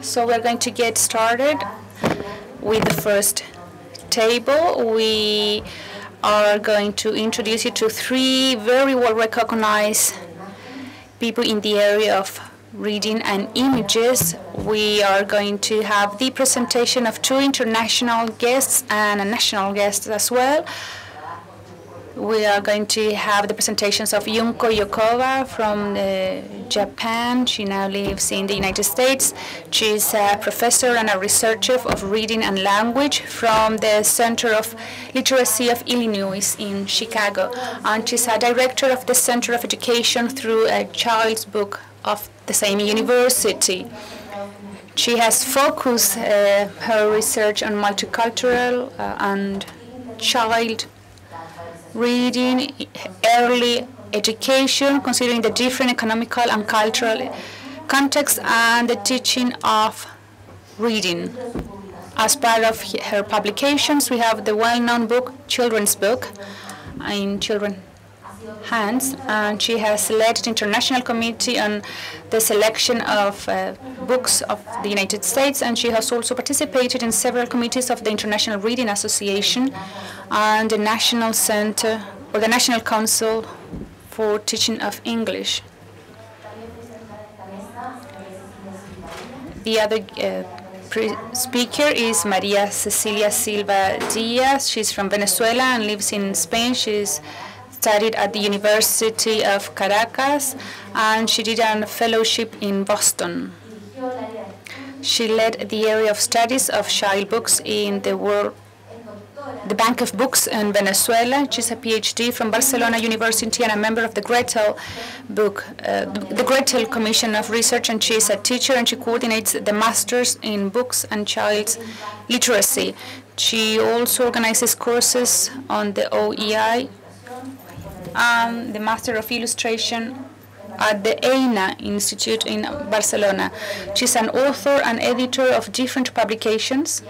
So we're going to get started with the first table. We are going to introduce you to three very well recognized people in the area of reading and images. We are going to have the presentation of two international guests and a national guest as well. We are going to have the presentations of Junko Yokota from uh, Japan. She now lives in the United States. She's a professor and a researcher of reading and language from the Center of Literacy of Illinois in Chicago. And she's a director of the Center of Education through a child's book of the same university. She has focused uh, her research on multicultural uh, and child reading, early education, considering the different economical and cultural context, and the teaching of reading. As part of her publications, we have the well-known book, Children's Book, in children hands, and she has led the International Committee on the selection of uh, books of the United States, and she has also participated in several committees of the International Reading Association and the National Center or the National Council for Teaching of English. The other uh, speaker is Maria Cecilia Silva Diaz. She's from Venezuela and lives in Spain. She's studied at the University of Caracas, and she did a fellowship in Boston. She led the area of studies of child books in the World the Bank of Books in Venezuela. She's a PhD from Barcelona University and a member of the Gretel Book, uh, the Gretel Commission of Research, and she's a teacher and she coordinates the Masters in Books and Child Literacy. She also organizes courses on the OEI, um, the Master of Illustration at the EINA Institute in Barcelona. She's an author and editor of different publications,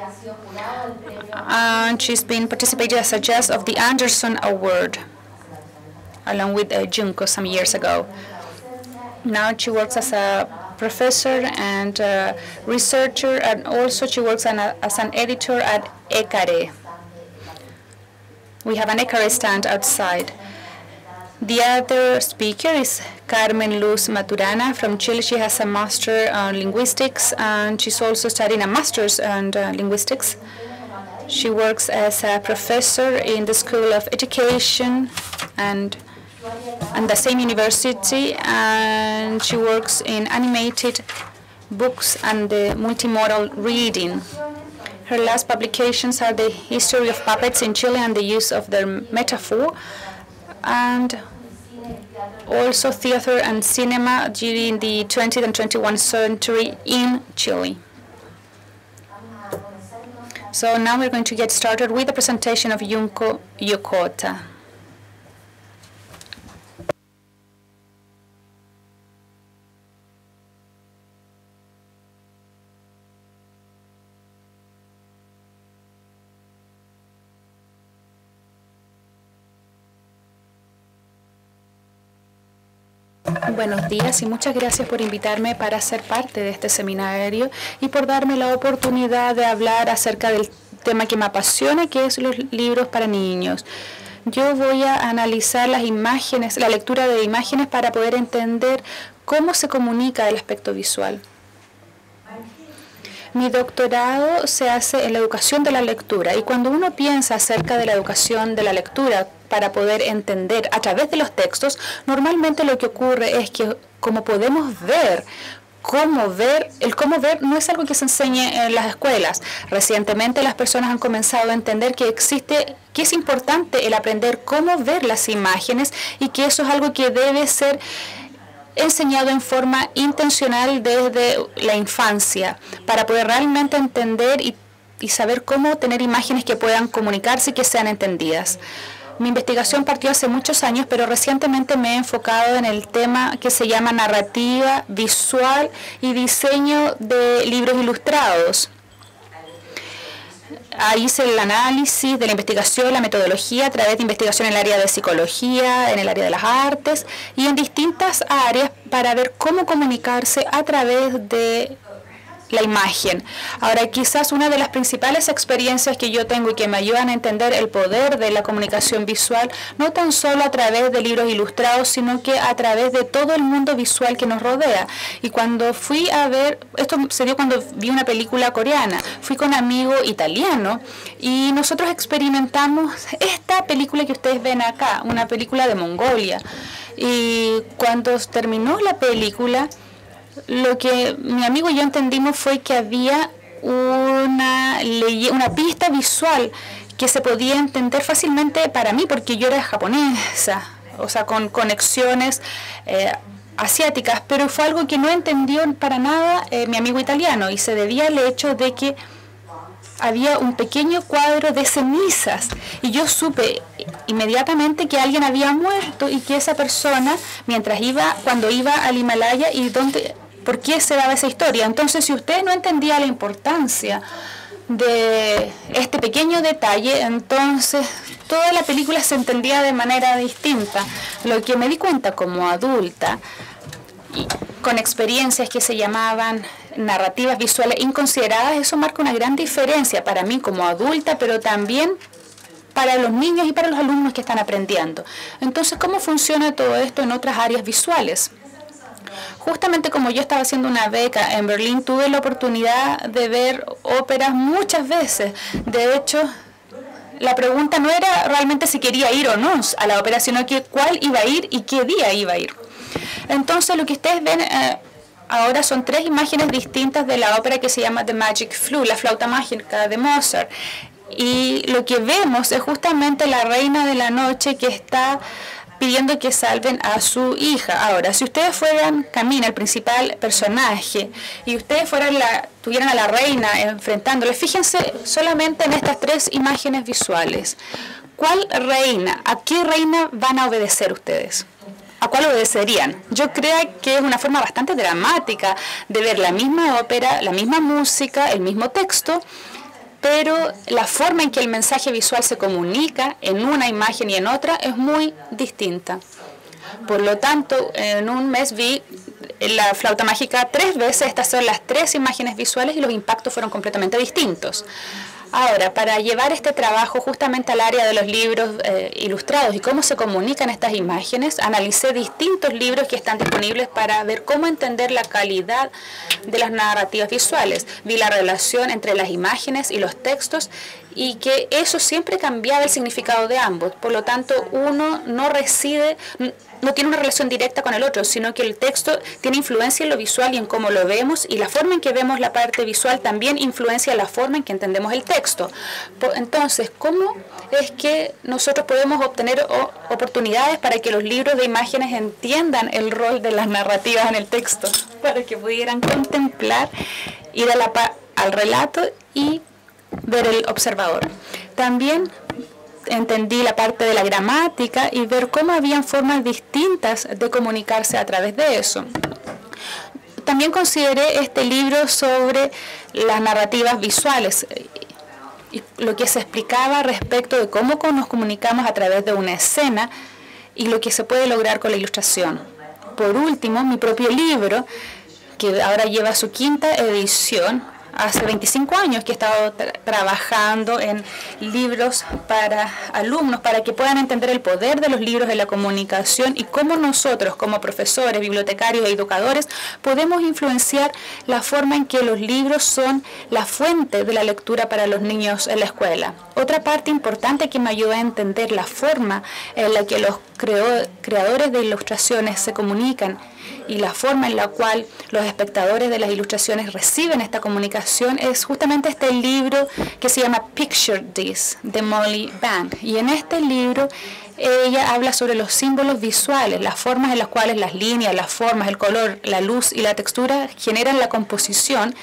and she's been participating as a judge of the Andersen Award, along with uh, Junko some years ago. Now she works as a professor and uh, researcher, and also she works an, as an editor at Ekaré. We have an Ekaré stand outside. The other speaker is Carmen Luz Maturana from Chile. She has a master in linguistics and she's also studying a master's in uh, linguistics. She works as a professor in the School of Education and and the same university and she works in animated books and the multimodal reading. Her last publications are the history of puppets in Chile and the use of their metaphor and also theater and cinema during the 20th and 21st century in Chile. So now we're going to get started with the presentation of Junko Yokota. Buenos días y muchas gracias por invitarme para ser parte de este seminario y por darme la oportunidad de hablar acerca del tema que me apasiona, que es los libros para niños. Yo voy a analizar las imágenes, la lectura de imágenes para poder entender cómo se comunica el aspecto visual. Mi doctorado se hace en la educación de la lectura y cuando uno piensa acerca de la educación de la lectura para poder entender a través de los textos, normalmente lo que ocurre es que como podemos ver cómo ver, el cómo ver no es algo que se enseñe en las escuelas. Recientemente las personas han comenzado a entender que existe, que es importante el aprender cómo ver las imágenes y que eso es algo que debe ser enseñado en forma intencional desde la infancia para poder realmente entender y, y saber cómo tener imágenes que puedan comunicarse y que sean entendidas. Mi investigación partió hace muchos años, pero recientemente me he enfocado en el tema que se llama narrativa visual y diseño de libros ilustrados. Hice el análisis de la investigación, la metodología a través de investigación en el área de psicología, en el área de las artes y en distintas áreas para ver cómo comunicarse a través de la imagen. Ahora, quizás una de las principales experiencias que yo tengo y que me ayudan a entender el poder de la comunicación visual, no tan solo a través de libros ilustrados, sino que a través de todo el mundo visual que nos rodea. Y cuando fui a ver, esto se dio cuando vi una película coreana, fui con un amigo italiano y nosotros experimentamos esta película que ustedes ven acá, una película de Mongolia. Y cuando terminó la película, lo que mi amigo y yo entendimos fue que había una, una pista visual que se podía entender fácilmente para mí, porque yo era japonesa, o sea, con conexiones eh, asiáticas, pero fue algo que no entendió para nada eh, mi amigo italiano y se debía al hecho de que había un pequeño cuadro de cenizas y yo supe inmediatamente que alguien había muerto y que esa persona, mientras iba, cuando iba al Himalaya y donde por qué se daba esa historia. Entonces, si usted no entendía la importancia de este pequeño detalle, entonces toda la película se entendía de manera distinta. Lo que me di cuenta como adulta, y con experiencias que se llamaban narrativas visuales inconsideradas, eso marca una gran diferencia para mí como adulta, pero también para los niños y para los alumnos que están aprendiendo. Entonces, ¿cómo funciona todo esto en otras áreas visuales? Justamente como yo estaba haciendo una beca en Berlín, tuve la oportunidad de ver óperas muchas veces. De hecho, la pregunta no era realmente si quería ir o no a la ópera, sino que cuál iba a ir y qué día iba a ir. Entonces, lo que ustedes ven eh, ahora son tres imágenes distintas de la ópera que se llama The Magic Flute, la flauta mágica de Mozart. Y lo que vemos es justamente la reina de la noche que está pidiendo que salven a su hija. Ahora, si ustedes fueran Camina, el principal personaje, y ustedes fueran la, tuvieran a la reina enfrentándole, fíjense solamente en estas tres imágenes visuales. ¿Cuál reina, a qué reina van a obedecer ustedes? ¿A cuál obedecerían? Yo creo que es una forma bastante dramática de ver la misma ópera, la misma música, el mismo texto, pero la forma en que el mensaje visual se comunica en una imagen y en otra es muy distinta. Por lo tanto, en un mes vi la flauta mágica tres veces, estas son las tres imágenes visuales y los impactos fueron completamente distintos. Ahora, para llevar este trabajo justamente al área de los libros eh, ilustrados y cómo se comunican estas imágenes, analicé distintos libros que están disponibles para ver cómo entender la calidad de las narrativas visuales. Vi la relación entre las imágenes y los textos y que eso siempre cambiaba el significado de ambos. Por lo tanto, uno no reside, no tiene una relación directa con el otro, sino que el texto tiene influencia en lo visual y en cómo lo vemos y la forma en que vemos la parte visual también influencia la forma en que entendemos el texto. Entonces, ¿cómo es que nosotros podemos obtener oportunidades para que los libros de imágenes entiendan el rol de las narrativas en el texto? Para que pudieran contemplar, ir al relato y ver el observador. También entendí la parte de la gramática y ver cómo habían formas distintas de comunicarse a través de eso. También consideré este libro sobre las narrativas visuales y lo que se explicaba respecto de cómo nos comunicamos a través de una escena y lo que se puede lograr con la ilustración. Por último, mi propio libro, que ahora lleva su quinta edición, hace 25 años que he estado trabajando en libros para alumnos, para que puedan entender el poder de los libros de la comunicación y cómo nosotros como profesores, bibliotecarios e educadores podemos influenciar la forma en que los libros son la fuente de la lectura para los niños en la escuela. Otra parte importante que me ayuda a entender la forma en la que los creadores de ilustraciones se comunican y la forma en la cual los espectadores de las ilustraciones reciben esta comunicación es justamente este libro que se llama Picture This de Molly Bank. Y en este libro ella habla sobre los símbolos visuales, las formas en las cuales las líneas, las formas, el color, la luz y la textura generan la composición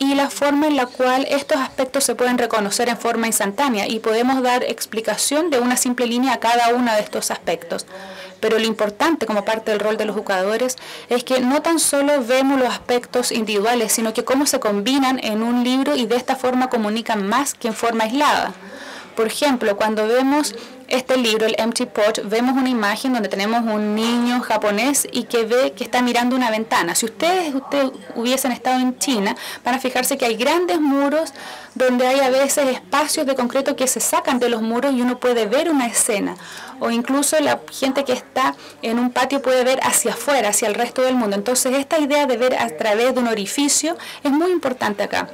y la forma en la cual estos aspectos se pueden reconocer en forma instantánea y podemos dar explicación de una simple línea a cada uno de estos aspectos. Pero lo importante como parte del rol de los jugadores es que no tan solo vemos los aspectos individuales, sino que cómo se combinan en un libro y de esta forma comunican más que en forma aislada. Por ejemplo, cuando vemos este libro, el Empty Pot, vemos una imagen donde tenemos un niño japonés y que ve que está mirando una ventana. Si ustedes, ustedes hubiesen estado en China, van a fijarse que hay grandes muros donde hay a veces espacios de concreto que se sacan de los muros y uno puede ver una escena. O incluso la gente que está en un patio puede ver hacia afuera, hacia el resto del mundo. Entonces esta idea de ver a través de un orificio es muy importante acá.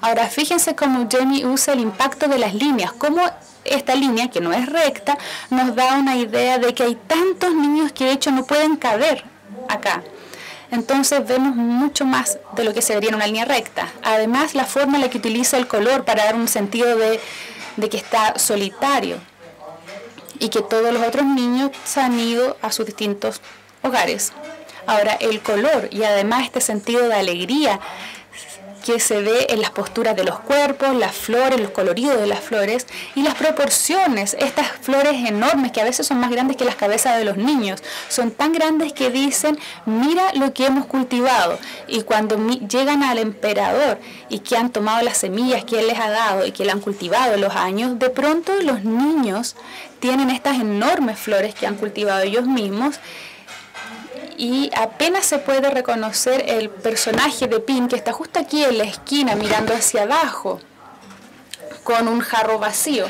Ahora fíjense cómo Jamie usa el impacto de las líneas, cómo esta línea, que no es recta, nos da una idea de que hay tantos niños que de hecho no pueden caber acá. Entonces vemos mucho más de lo que se vería en una línea recta. Además, la forma en la que utiliza el color para dar un sentido de, de que está solitario y que todos los otros niños se han ido a sus distintos hogares. Ahora, el color y además este sentido de alegría que se ve en las posturas de los cuerpos, las flores, los coloridos de las flores y las proporciones. Estas flores enormes que a veces son más grandes que las cabezas de los niños, son tan grandes que dicen, mira lo que hemos cultivado. Y cuando llegan al emperador y que han tomado las semillas que él les ha dado y que le han cultivado los años, de pronto los niños tienen estas enormes flores que han cultivado ellos mismos y apenas se puede reconocer el personaje de Pin que está justo aquí en la esquina mirando hacia abajo con un jarro vacío.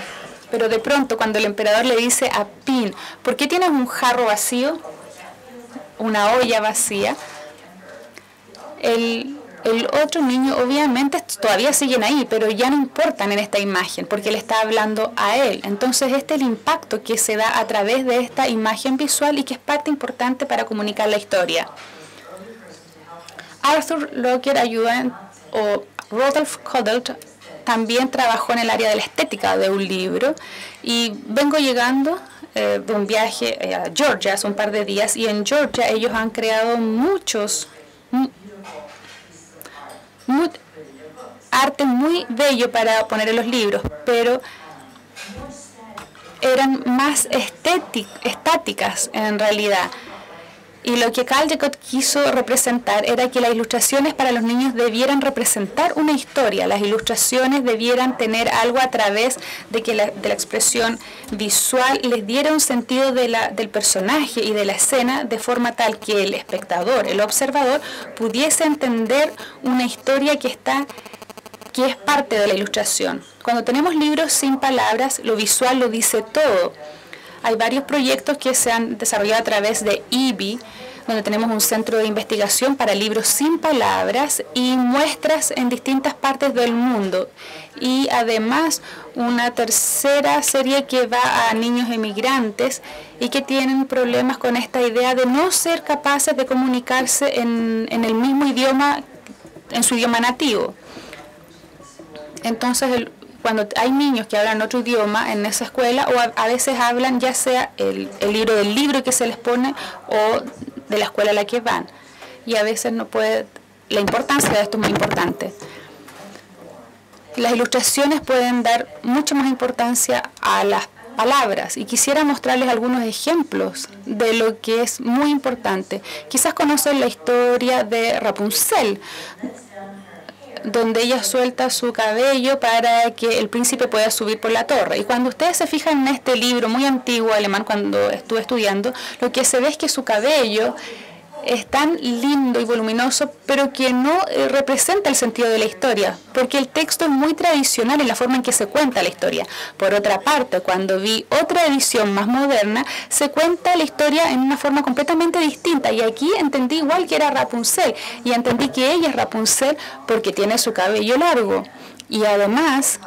Pero de pronto cuando el emperador le dice a Pin, ¿por qué tienes un jarro vacío? Una olla vacía. El el otro niño obviamente todavía siguen ahí, pero ya no importan en esta imagen porque le está hablando a él. Entonces este es el impacto que se da a través de esta imagen visual y que es parte importante para comunicar la historia. Arthur Locker ayuda o Rodolph Coddle también trabajó en el área de la estética de un libro y vengo llegando eh, de un viaje eh, a Georgia hace un par de días y en Georgia ellos han creado muchos arte muy bello para poner en los libros, pero eran más estáticas en realidad. Y lo que Caldecott quiso representar era que las ilustraciones para los niños debieran representar una historia, las ilustraciones debieran tener algo a través de que la, de la expresión visual les diera un sentido de la, del personaje y de la escena de forma tal que el espectador, el observador, pudiese entender una historia que está que es parte de la ilustración. Cuando tenemos libros sin palabras, lo visual lo dice todo. Hay varios proyectos que se han desarrollado a través de IBI, donde tenemos un centro de investigación para libros sin palabras y muestras en distintas partes del mundo. Y además una tercera serie que va a niños emigrantes y que tienen problemas con esta idea de no ser capaces de comunicarse en, en el mismo idioma, en su idioma nativo. Entonces el, cuando hay niños que hablan otro idioma en esa escuela o a, veces hablan ya sea el, libro del libro que se les pone o de la escuela a la que van. Y a veces no puede, la importancia de esto es muy importante. Las ilustraciones pueden dar mucha más importancia a las palabras y quisiera mostrarles algunos ejemplos de lo que es muy importante. Quizás conocen la historia de Rapunzel, donde ella suelta su cabello para que el príncipe pueda subir por la torre. Y cuando ustedes se fijan en este libro muy antiguo alemán, cuando estuve estudiando, lo que se ve es que su cabello es tan lindo y voluminoso, pero que no eh, representa el sentido de la historia, porque el texto es muy tradicional en la forma en que se cuenta la historia. Por otra parte, cuando vi otra edición más moderna, se cuenta la historia en una forma completamente distinta, y aquí entendí igual que era Rapunzel, y entendí que ella es Rapunzel porque tiene su cabello largo. Y además,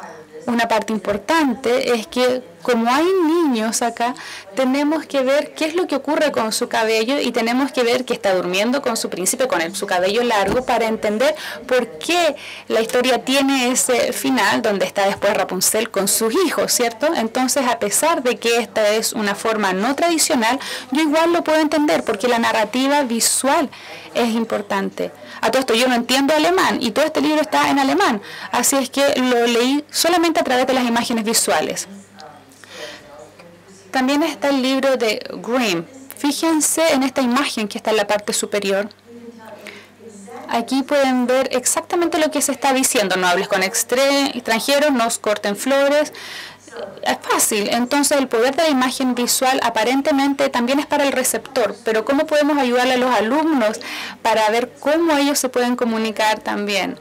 una parte importante es que como hay niños acá, tenemos que ver qué es lo que ocurre con su cabello y tenemos que ver que está durmiendo con su príncipe con su cabello largo para entender por qué la historia tiene ese final donde está después Rapunzel con sus hijos, ¿cierto? Entonces, a pesar de que esta es una forma no tradicional, yo igual lo puedo entender porque la narrativa visual es importante. A todo esto yo no entiendo alemán y todo este libro está en alemán, así es que lo leí solamente a través de las imágenes visuales. También está el libro de Grimm. Fíjense en esta imagen que está en la parte superior. Aquí pueden ver exactamente lo que se está diciendo. No hables con extranjeros, no corten flores. es fácil. Entonces el poder de la imagen visual aparentemente también es para el receptor, pero ¿cómo podemos ayudarle a los alumnos para ver cómo ellos se pueden comunicar también?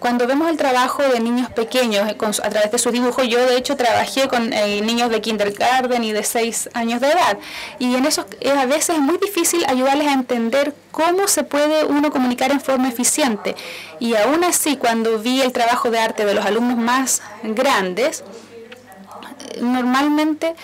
Cuando vemos el trabajo de niños pequeños eh, a través de su dibujo, yo de hecho trabajé con eh, niños de kindergarten y de 6 años de edad. Y en eso eh, a veces es muy difícil ayudarles a entender cómo se puede uno comunicar en forma eficiente. Y aún así, cuando vi el trabajo de arte de los alumnos más grandes, normalmente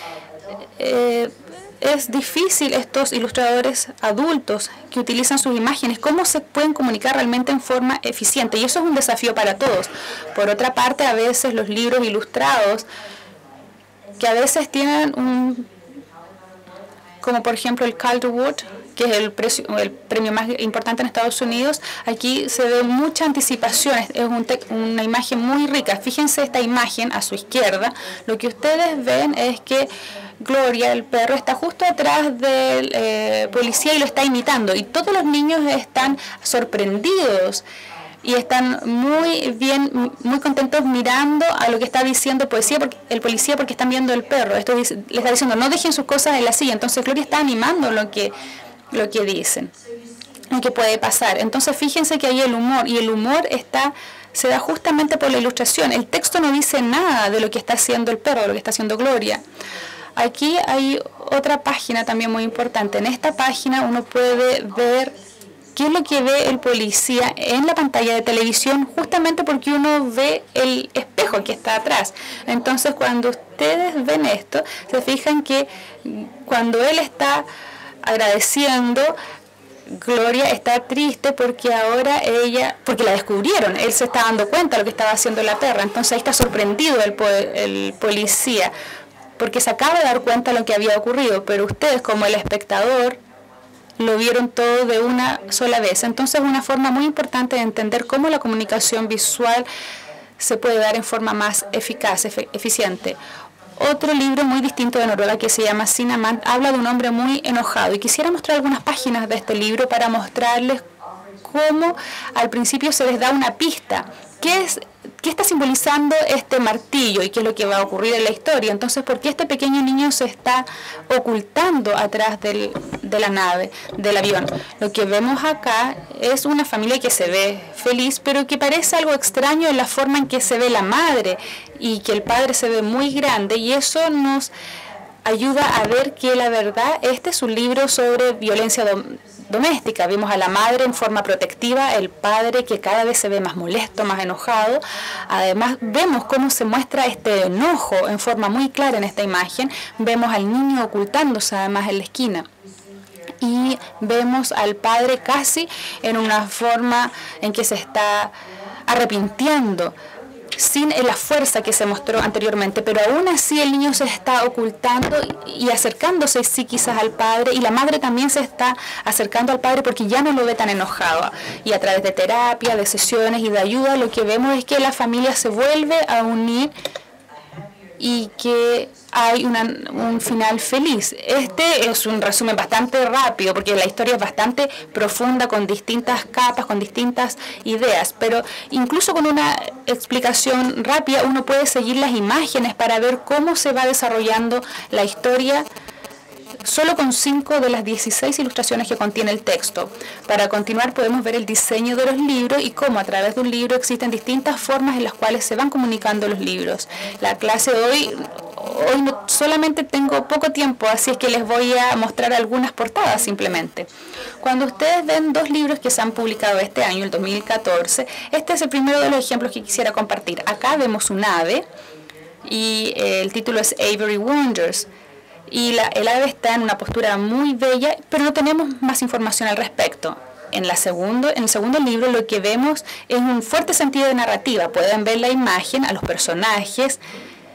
es difícil estos ilustradores adultos que utilizan sus imágenes, cómo se pueden comunicar realmente en forma eficiente. Y eso es un desafío para todos. Por otra parte, a veces los libros ilustrados, que a veces tienen un, como por ejemplo el Calderwood, que es el, el premio más importante en Estados Unidos, aquí se ve mucha anticipación, es una imagen muy rica. Fíjense esta imagen a su izquierda, lo que ustedes ven es que Gloria, el perro, está justo atrás del eh, policía y lo está imitando. Y todos los niños están sorprendidos y están muy bien, muy contentos mirando a lo que está diciendo poesía porque, el policía porque están viendo el perro. Esto le está diciendo, no dejen sus cosas en la silla. Entonces Gloria está animando lo que, lo que dicen, lo que puede pasar. Entonces fíjense que hay el humor y el humor está se da justamente por la ilustración. El texto no dice nada de lo que está haciendo el perro, de lo que está haciendo Gloria. Aquí hay otra página también muy importante. En esta página uno puede ver qué es lo que ve el policía en la pantalla de televisión, justamente porque uno ve el espejo que está atrás. Entonces, cuando ustedes ven esto, se fijan que cuando él está agradeciendo, Gloria está triste porque ahora ella, porque la descubrieron, él se está dando cuenta de lo que estaba haciendo la perra, entonces ahí está sorprendido el, el policía porque se acaba de dar cuenta de lo que había ocurrido, pero ustedes como el espectador lo vieron todo de una sola vez. Entonces es una forma muy importante de entender cómo la comunicación visual se puede dar en forma más eficaz, eficiente. Otro libro muy distinto de Noruega que se llama Cinnamon habla de un hombre muy enojado y quisiera mostrar algunas páginas de este libro para mostrarles cómo al principio se les da una pista. ¿Qué es ¿qué está simbolizando este martillo y qué es lo que va a ocurrir en la historia? Entonces, ¿por qué este pequeño niño se está ocultando atrás de la nave, del avión? Lo que vemos acá es una familia que se ve feliz, pero que parece algo extraño en la forma en que se ve la madre y que el padre se ve muy grande y eso nos ayuda a ver que la verdad, este es un libro sobre violencia doméstica. Vimos a la madre en forma protectiva, el padre que cada vez se ve más molesto, más enojado. Además, vemos cómo se muestra este enojo en forma muy clara en esta imagen. Vemos al niño ocultándose además en la esquina y vemos al padre casi en una forma en que se está arrepintiendo sin la fuerza que se mostró anteriormente, pero aún así el niño se está ocultando y acercándose sí quizás al padre y la madre también se está acercando al padre porque ya no lo ve tan enojado. Y a través de terapia, de sesiones y de ayuda lo que vemos es que la familia se vuelve a unir y que hay un final feliz. Este es un resumen bastante rápido porque la historia es bastante profunda con distintas capas, con distintas ideas, pero incluso con una explicación rápida uno puede seguir las imágenes para ver cómo se va desarrollando la historia solo con 5 de las 16 ilustraciones que contiene el texto. Para continuar podemos ver el diseño de los libros y cómo a través de un libro existen distintas formas en las cuales se van comunicando los libros. La clase de hoy hoy solamente tengo poco tiempo, así es que les voy a mostrar algunas portadas simplemente. Cuando ustedes ven dos libros que se han publicado este año, el 2014, este es el primero de los ejemplos que quisiera compartir. Acá vemos un ave y el título es Avery Wonders y la, el ave está en una postura muy bella, pero no tenemos más información al respecto. En, la segundo, en el segundo libro lo que vemos es un fuerte sentido de narrativa. Pueden ver la imagen, a los personajes,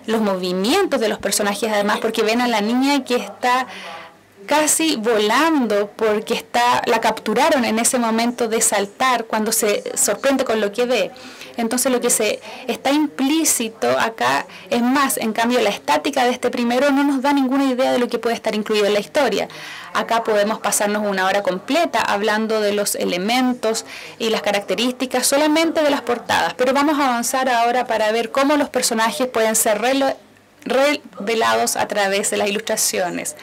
los movimientos de los personajes además, porque ven a la niña que está casi volando porque está, la capturaron en ese momento de saltar cuando se sorprende con lo que ve. Entonces lo que se está implícito acá es más, en cambio la estática de este primero no nos da ninguna idea de lo que puede estar incluido en la historia. Acá podemos pasarnos una hora completa hablando de los elementos y las características solamente de las portadas, pero vamos a avanzar ahora para ver cómo los personajes pueden ser revelados a través de las ilustraciones.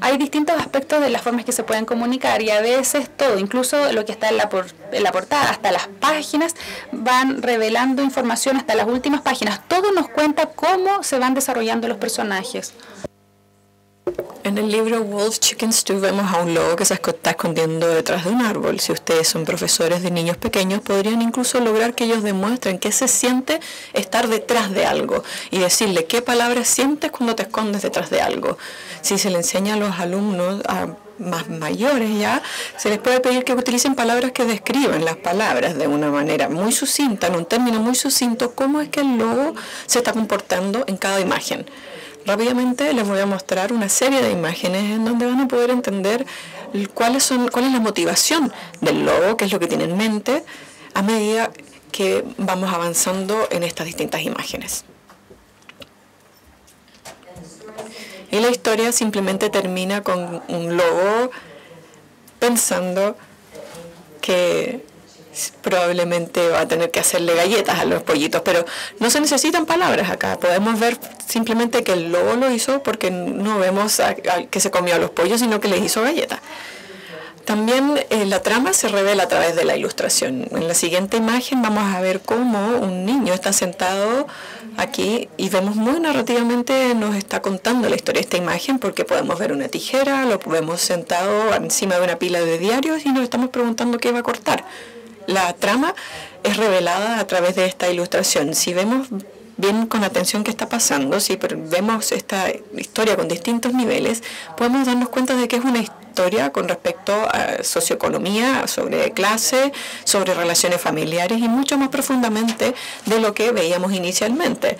Hay distintos aspectos de las formas que se pueden comunicar y a veces todo, incluso lo que está en la, en la portada, hasta las páginas, van revelando información hasta las últimas páginas. Todo nos cuenta cómo se van desarrollando los personajes. En el libro Wolf Chicken Stew vemos a un lobo que se está escondiendo detrás de un árbol. Si ustedes son profesores de niños pequeños, podrían incluso lograr que ellos demuestren qué se siente estar detrás de algo y decirle qué palabras sientes cuando te escondes detrás de algo. Si se le enseña a los alumnos más mayores ya, se les puede pedir que utilicen palabras que describan las palabras de una manera muy sucinta, en un término muy sucinto, cómo es que el lobo se está comportando en cada imagen. Rápidamente les voy a mostrar una serie de imágenes en donde van a poder entender cuáles son, cuál es la motivación del lobo, qué es lo que tiene en mente, a medida que vamos avanzando en estas distintas imágenes. Y la historia simplemente termina con un lobo pensando que probablemente va a tener que hacerle galletas a los pollitos, pero no se necesitan palabras acá. Podemos ver simplemente que el lobo lo hizo porque no vemos que se comió a los pollos, sino que les hizo galletas. También eh, la trama se revela a través de la ilustración. En la siguiente imagen vamos a ver cómo un niño está sentado aquí y vemos muy narrativamente nos está contando la historia de esta imagen porque podemos ver una tijera, lo vemos sentado encima de una pila de diarios y nos estamos preguntando qué va a cortar la trama es revelada a través de esta ilustración. Si vemos bien con atención qué está pasando, si vemos esta historia con distintos niveles, podemos darnos cuenta de que es una historia con respecto a socioeconomía, sobre clase, sobre relaciones familiares y mucho más profundamente de lo que veíamos inicialmente.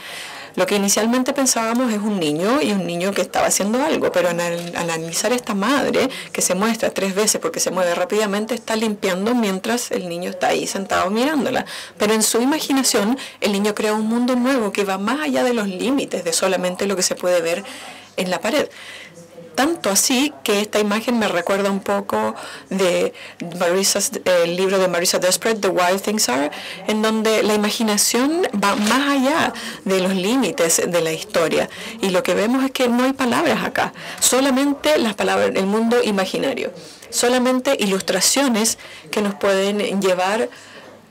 Lo que inicialmente pensábamos es un niño y un niño que estaba haciendo algo, pero al, analizar esta madre que se muestra tres veces porque se mueve rápidamente, está limpiando mientras el niño está ahí sentado mirándola. Pero en su imaginación el niño crea un mundo nuevo que va más allá de los límites de solamente lo que se puede ver en la pared. Tanto así que esta imagen me recuerda un poco de el libro de Marisa Desperate, The Wild Things Are, en donde la imaginación va más allá de los límites de la historia. Y lo que vemos es que no hay palabras acá, solamente las palabras, el mundo imaginario, solamente ilustraciones que nos pueden llevar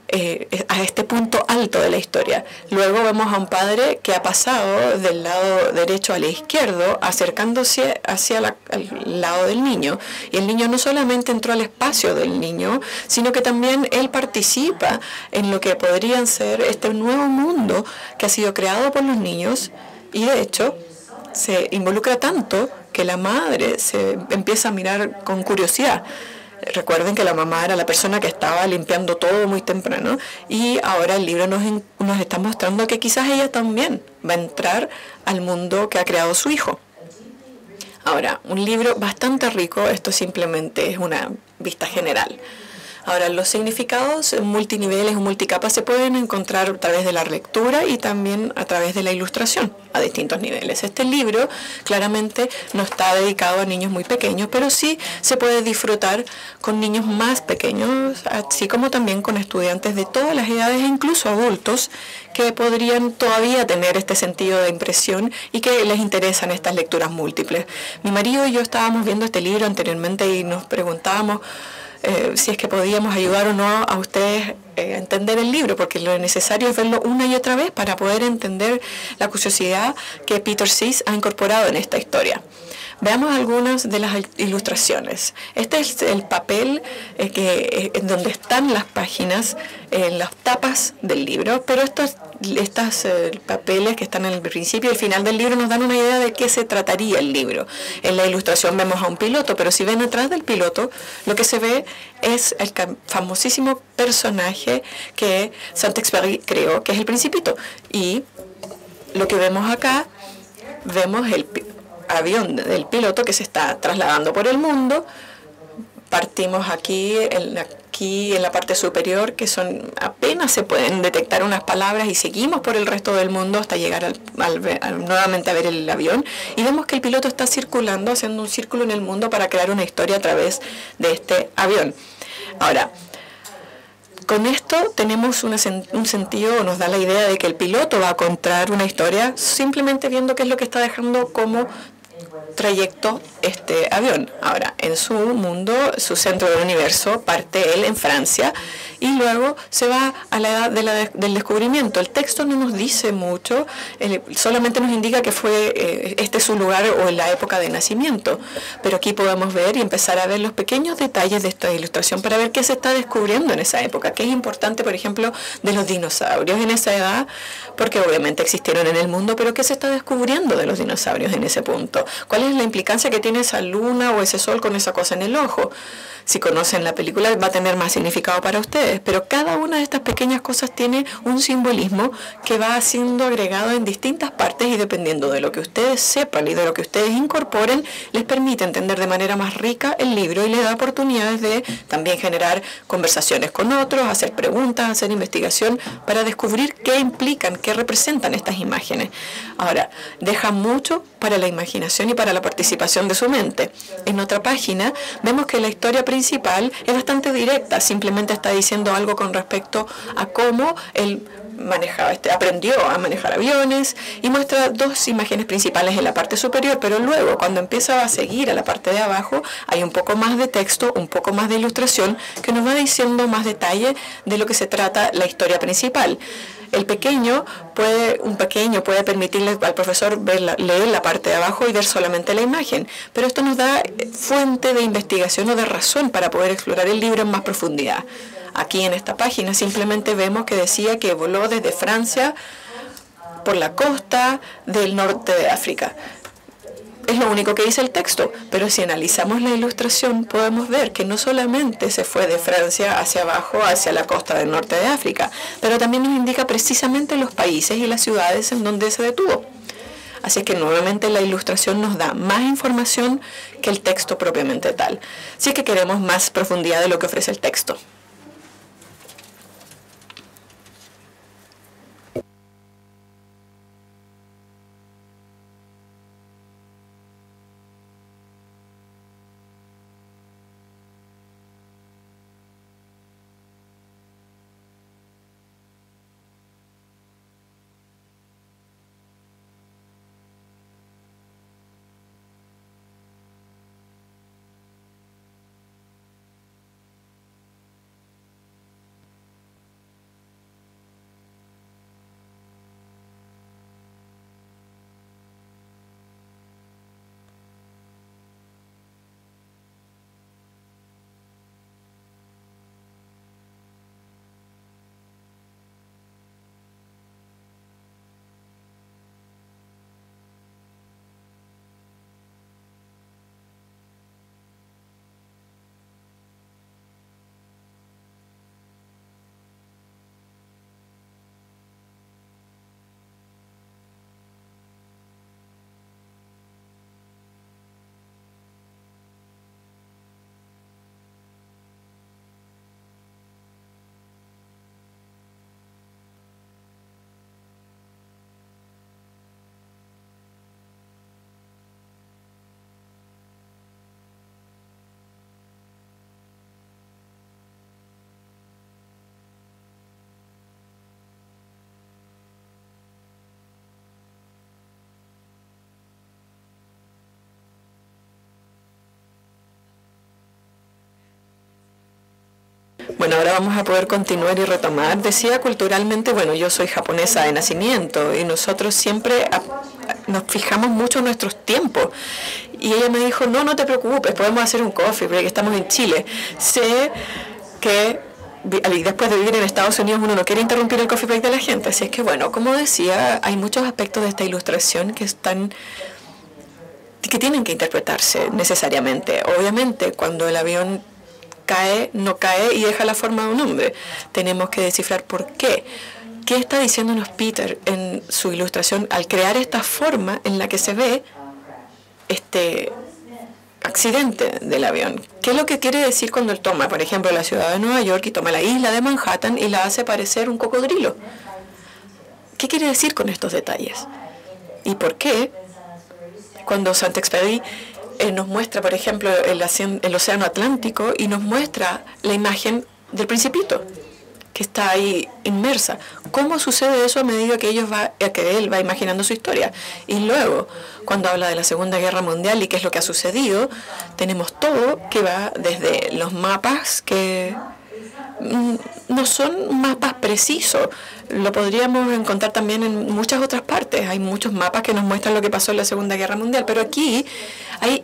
eh, a este punto alto de la historia. Luego vemos a un padre que ha pasado del lado derecho al izquierdo, acercándose hacia el lado del niño. Y el niño no solamente entró al espacio del niño, sino que también él participa en lo que podrían ser este nuevo mundo que ha sido creado por los niños y de hecho se involucra tanto que la madre se empieza a mirar con curiosidad. Recuerden que la mamá era la persona que estaba limpiando todo muy temprano y ahora el libro nos, nos está mostrando que quizás ella también va a entrar al mundo que ha creado su hijo. Ahora, un libro bastante rico, esto simplemente es una vista general. Ahora, los significados multiniveles o multicapas se pueden encontrar a través de la lectura y también a través de la ilustración a distintos niveles. Este libro claramente no está dedicado a niños muy pequeños, pero sí se puede disfrutar con niños más pequeños, así como también con estudiantes de todas las edades e incluso adultos que podrían todavía tener este sentido de impresión y que les interesan estas lecturas múltiples. Mi marido y yo estábamos viendo este libro anteriormente y nos preguntábamos eh, si es que podíamos ayudar o no a ustedes eh, entender el libro, porque lo necesario es verlo una y otra vez para poder entender la curiosidad que Peter Sis ha incorporado en esta historia. Veamos algunas de las ilustraciones. Este es el papel eh, que, en donde están las páginas, en las tapas del libro, pero estos eh, papeles que están en el principio y el final del libro nos dan una idea de qué se trataría el libro. En la ilustración vemos a un piloto, pero si ven atrás del piloto, lo que se ve es el famosísimo personaje que Saint-Exupéry creó, que es el principito. Y lo que vemos acá, vemos el avión del piloto que se está trasladando por el mundo. Partimos aquí en aquí en la parte superior, que son apenas se pueden detectar unas palabras y seguimos por el resto del mundo hasta llegar al, nuevamente a ver el avión y vemos que el piloto está circulando, haciendo un círculo en el mundo para crear una historia a través de este avión. Ahora, con esto tenemos un sentido, nos da la idea de que el piloto va a contar una historia simplemente viendo qué es lo que está dejando como trayecto este avión. Ahora, en su mundo, su centro del universo, parte él en Francia y luego se va a la edad del descubrimiento. El texto no nos dice mucho, solamente nos indica que fue eh, este su lugar o en la época de nacimiento. Pero aquí podemos ver y empezar a ver los pequeños detalles de esta ilustración para ver qué se está descubriendo en esa época, qué es importante, por ejemplo, de los dinosaurios en esa edad, porque obviamente existieron en el mundo, pero qué se está descubriendo de los dinosaurios en ese punto. ¿Cuál es la implicancia que tiene esa luna o ese sol con esa cosa en el ojo? Si conocen la película va a tener más significado para ustedes, pero cada una de estas pequeñas cosas tiene un simbolismo que va siendo agregado en distintas partes y dependiendo de lo que ustedes sepan y de lo que ustedes incorporen, les permite entender de manera más rica el libro y les da oportunidades de también generar conversaciones con otros, hacer preguntas, hacer investigación para descubrir qué implican, qué representan estas imágenes. Ahora, deja mucho para la imaginación y para la participación de su mente. En otra página vemos que la historia principal es bastante directa, simplemente está diciendo algo con respecto a cómo él manejaba, este, aprendió a manejar aviones y muestra dos imágenes principales en la parte superior, pero luego cuando empieza a seguir a la parte de abajo hay un poco más de texto, un poco más de ilustración que nos va diciendo más detalle de lo que se trata la historia principal. El pequeño puede, un pequeño puede permitirle al profesor leer la parte de abajo y ver solamente la imagen, pero esto nos da fuente de investigación o de razón para poder explorar el libro en más profundidad. Aquí en esta página simplemente vemos que decía que voló desde Francia por la costa del norte de África. Es lo único que dice el texto, pero si analizamos la ilustración podemos ver que no solamente se fue de Francia hacia abajo, hacia la costa del norte de África, pero también nos indica precisamente los países y las ciudades en donde se detuvo. Así que nuevamente la ilustración nos da más información que el texto propiamente tal. Es que queremos más profundidad de lo que ofrece el texto. Bueno, ahora vamos a poder continuar y retomar. Decía culturalmente, bueno, yo soy japonesa de nacimiento y nosotros siempre nos fijamos mucho en nuestros tiempos. Y ella me dijo, no, no te preocupes, podemos hacer un coffee break, estamos en Chile. Sé que después de vivir en Estados Unidos uno no quiere interrumpir el coffee break de la gente. Así es que, bueno, como decía, hay muchos aspectos de esta ilustración que están que tienen que interpretarse necesariamente. Obviamente, cuando el avión cae, no cae y deja la forma de un hombre. Tenemos que descifrar por qué. ¿Qué está diciéndonos Peter en su ilustración al crear esta forma en la que se ve este accidente del avión? ¿Qué es lo que quiere decir cuando él toma, por ejemplo, la ciudad de Nueva York y toma la isla de Manhattan y la hace parecer un cocodrilo? ¿Qué quiere decir con estos detalles? ¿Y por qué cuando Saint-Exupéry eh, nos muestra, por ejemplo, el, el, Océano Atlántico y nos muestra la imagen del principito. que está ahí inmersa. ¿Cómo sucede eso a medida que ellos va, que él va imaginando su historia? Y luego, cuando habla de la Segunda Guerra Mundial y qué es lo que ha sucedido, tenemos todo que va desde los mapas que mm, no son mapas precisos. Lo podríamos encontrar también en muchas otras partes. Hay muchos mapas que nos muestran lo que pasó en la Segunda Guerra Mundial, pero aquí hay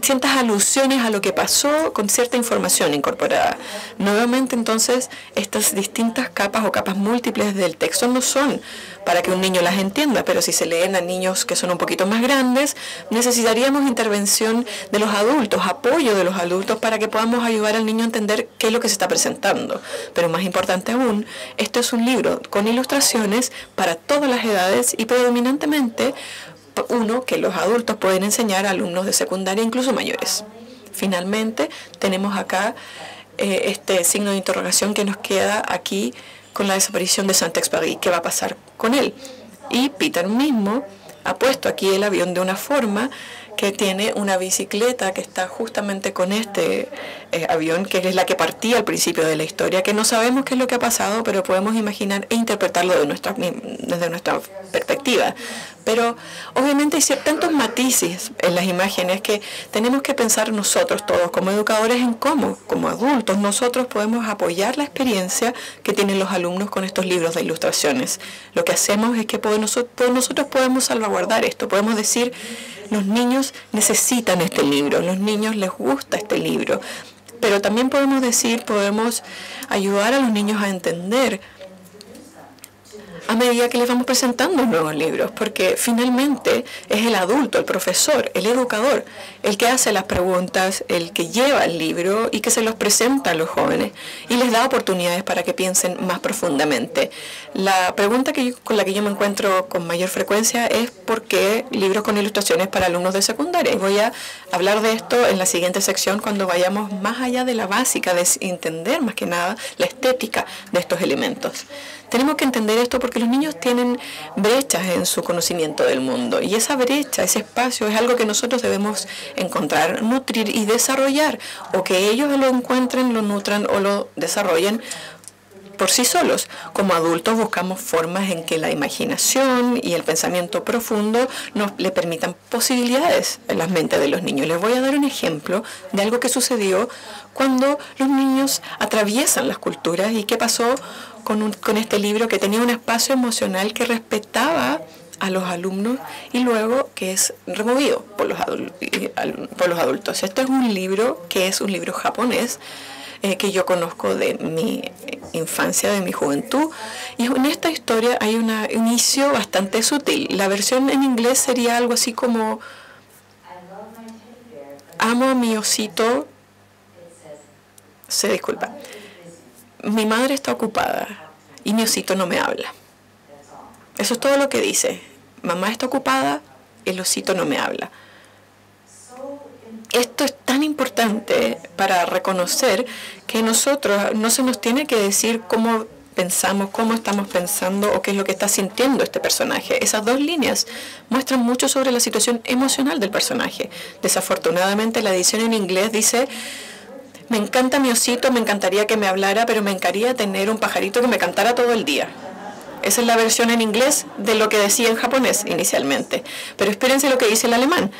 ciertas alusiones a lo que pasó con cierta información incorporada. Nuevamente, entonces, estas distintas capas o capas múltiples del texto no son para que un niño las entienda, pero si se leen a niños que son un poquito más grandes, necesitaríamos intervención de los adultos, apoyo de los adultos para que podamos ayudar al niño a entender qué es lo que se está presentando. Pero más importante aún, esto es un libro con ilustraciones para todas las edades y predominantemente uno que los adultos pueden enseñar a alumnos de secundaria, incluso mayores. Finalmente, tenemos acá eh, este signo de interrogación que nos queda aquí con la desaparición de Saint-Exupéry. ¿Qué va a pasar con él? Y Peter mismo ha puesto aquí el avión de una forma que tiene una bicicleta que está justamente con este eh, avión, que es la que partía al principio de la historia, que no sabemos qué es lo que ha pasado, pero podemos imaginar e interpretarlo de nuestra, desde nuestra perspectiva. Pero obviamente hay tantos matices en las imágenes que tenemos que pensar nosotros todos como educadores en cómo, como adultos, nosotros podemos apoyar la experiencia que tienen los alumnos con estos libros de ilustraciones. Lo que hacemos es que nosotros podemos salvaguardar esto, podemos decir, los niños necesitan este libro, los niños les gusta este libro, pero también podemos decir, podemos ayudar a los niños a entender a medida que les vamos presentando nuevos libros, porque finalmente es el adulto, el profesor, el educador, el que hace las preguntas, el que lleva el libro y que se los presenta a los jóvenes y les da oportunidades para que piensen más profundamente. La pregunta que con la que yo me encuentro con mayor frecuencia es por qué libros con ilustraciones para alumnos de secundaria. Y voy a hablar de esto en la siguiente sección cuando vayamos más allá de la básica, de entender más que nada la estética de estos elementos. Tenemos que entender esto porque los niños tienen brechas en su conocimiento del mundo y esa brecha, ese espacio es algo que nosotros debemos encontrar, nutrir y desarrollar o que ellos lo encuentren, lo nutran o lo desarrollen por sí solos. Como adultos buscamos formas en que la imaginación y el pensamiento profundo nos le permitan posibilidades en las mentes de los niños. Les voy a dar un ejemplo de algo que sucedió cuando los niños atraviesan las culturas y qué pasó con, con este libro que tenía un espacio emocional que respetaba a los alumnos y luego que es removido por los, por los adultos. Este es un libro que es un libro japonés eh, que yo conozco de mi infancia, de mi juventud. Y en esta historia hay un inicio bastante sutil. La versión en inglés sería algo así como, amo a mi osito, se disculpa mi madre está ocupada y mi osito no me habla. Eso es todo lo que dice. Mamá está ocupada, el osito no me habla. Esto es tan importante para reconocer que nosotros no se nos tiene que decir cómo pensamos, cómo estamos pensando o qué es lo que está sintiendo este personaje. Esas dos líneas muestran mucho sobre la situación emocional del personaje. Desafortunadamente la edición en inglés dice me encanta mi osito, me encantaría que me hablara, pero me encantaría tener un pajarito que me cantara todo el día. Esa es la versión en inglés de lo que decía en japonés inicialmente. Pero espérense lo que dice el alemán.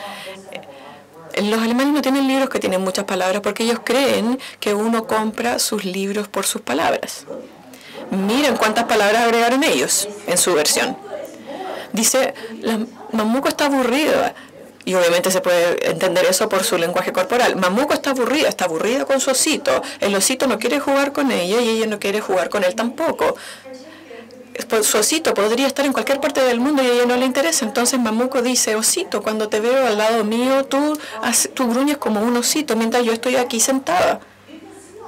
Los alemanes no tienen libros que tienen muchas palabras porque ellos creen que uno compra sus libros por sus palabras. Miren cuántas palabras agregaron ellos en su versión. Dice, mamuco está aburrida, y obviamente se puede entender eso por su lenguaje corporal. Mamuco está aburrida, está aburrida con su osito. El osito no quiere jugar con ella y ella no quiere jugar con él tampoco. Su osito podría estar en cualquier parte del mundo y a ella no le interesa. Entonces Mamuco dice, osito, cuando te veo al lado mío, tú, tú gruñes como un osito mientras yo estoy aquí sentada.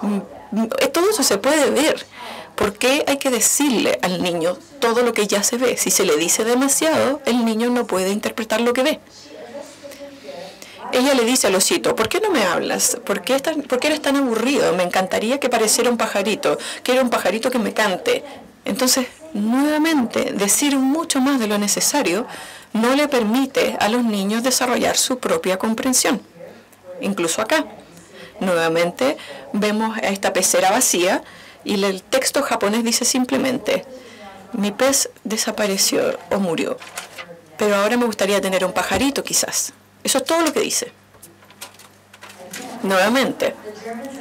Mm, mm, todo eso se puede ver. ¿Por qué hay que decirle al niño todo lo que ya se ve? Si se le dice demasiado, el niño no puede interpretar lo que ve ella le dice al osito, ¿por qué no me hablas? ¿Por qué, ¿Por qué eres tan aburrido? Me encantaría que pareciera un pajarito, que era un pajarito que me cante. Entonces, nuevamente, decir mucho más de lo necesario no le permite a los niños desarrollar su propia comprensión. Incluso acá. Nuevamente vemos a esta pecera vacía Y el texto japonés dice simplemente, mi pez desapareció o murió, pero ahora me gustaría tener un pajarito quizás. Eso es todo lo que dice. Nuevamente,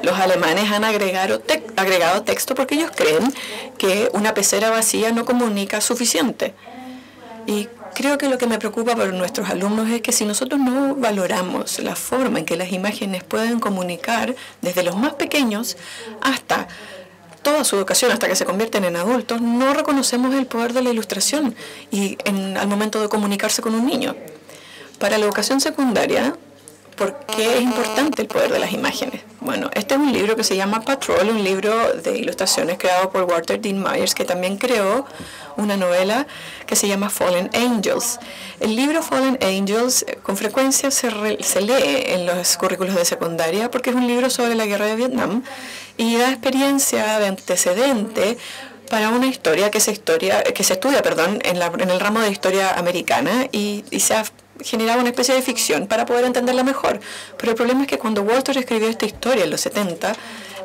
los alemanes han agregado, agregado texto porque ellos creen que una pecera vacía no comunica suficiente. Y creo que lo que me preocupa para nuestros alumnos es que si nosotros no valoramos la forma en que las imágenes pueden comunicar desde los más pequeños hasta toda su educación hasta que se convierten en adultos, no reconocemos el poder de la ilustración y al momento de comunicarse con un niño. Para la educación secundaria, ¿Por qué es importante el poder de las imágenes? Bueno, este es un libro que se llama Patrol, un libro de ilustraciones creado por Walter Dean Myers, que también creó una novela que se llama Fallen Angels. El libro Fallen Angels eh, con frecuencia se, lee en los currículos de secundaria porque es un libro sobre la guerra de Vietnam y da experiencia de antecedente para una historia que se, historia, que se estudia perdón, en el ramo de historia americana y, y se ha generaba una especie de ficción para poder entenderla mejor. Pero el problema es que cuando Walter escribió esta historia en los 70,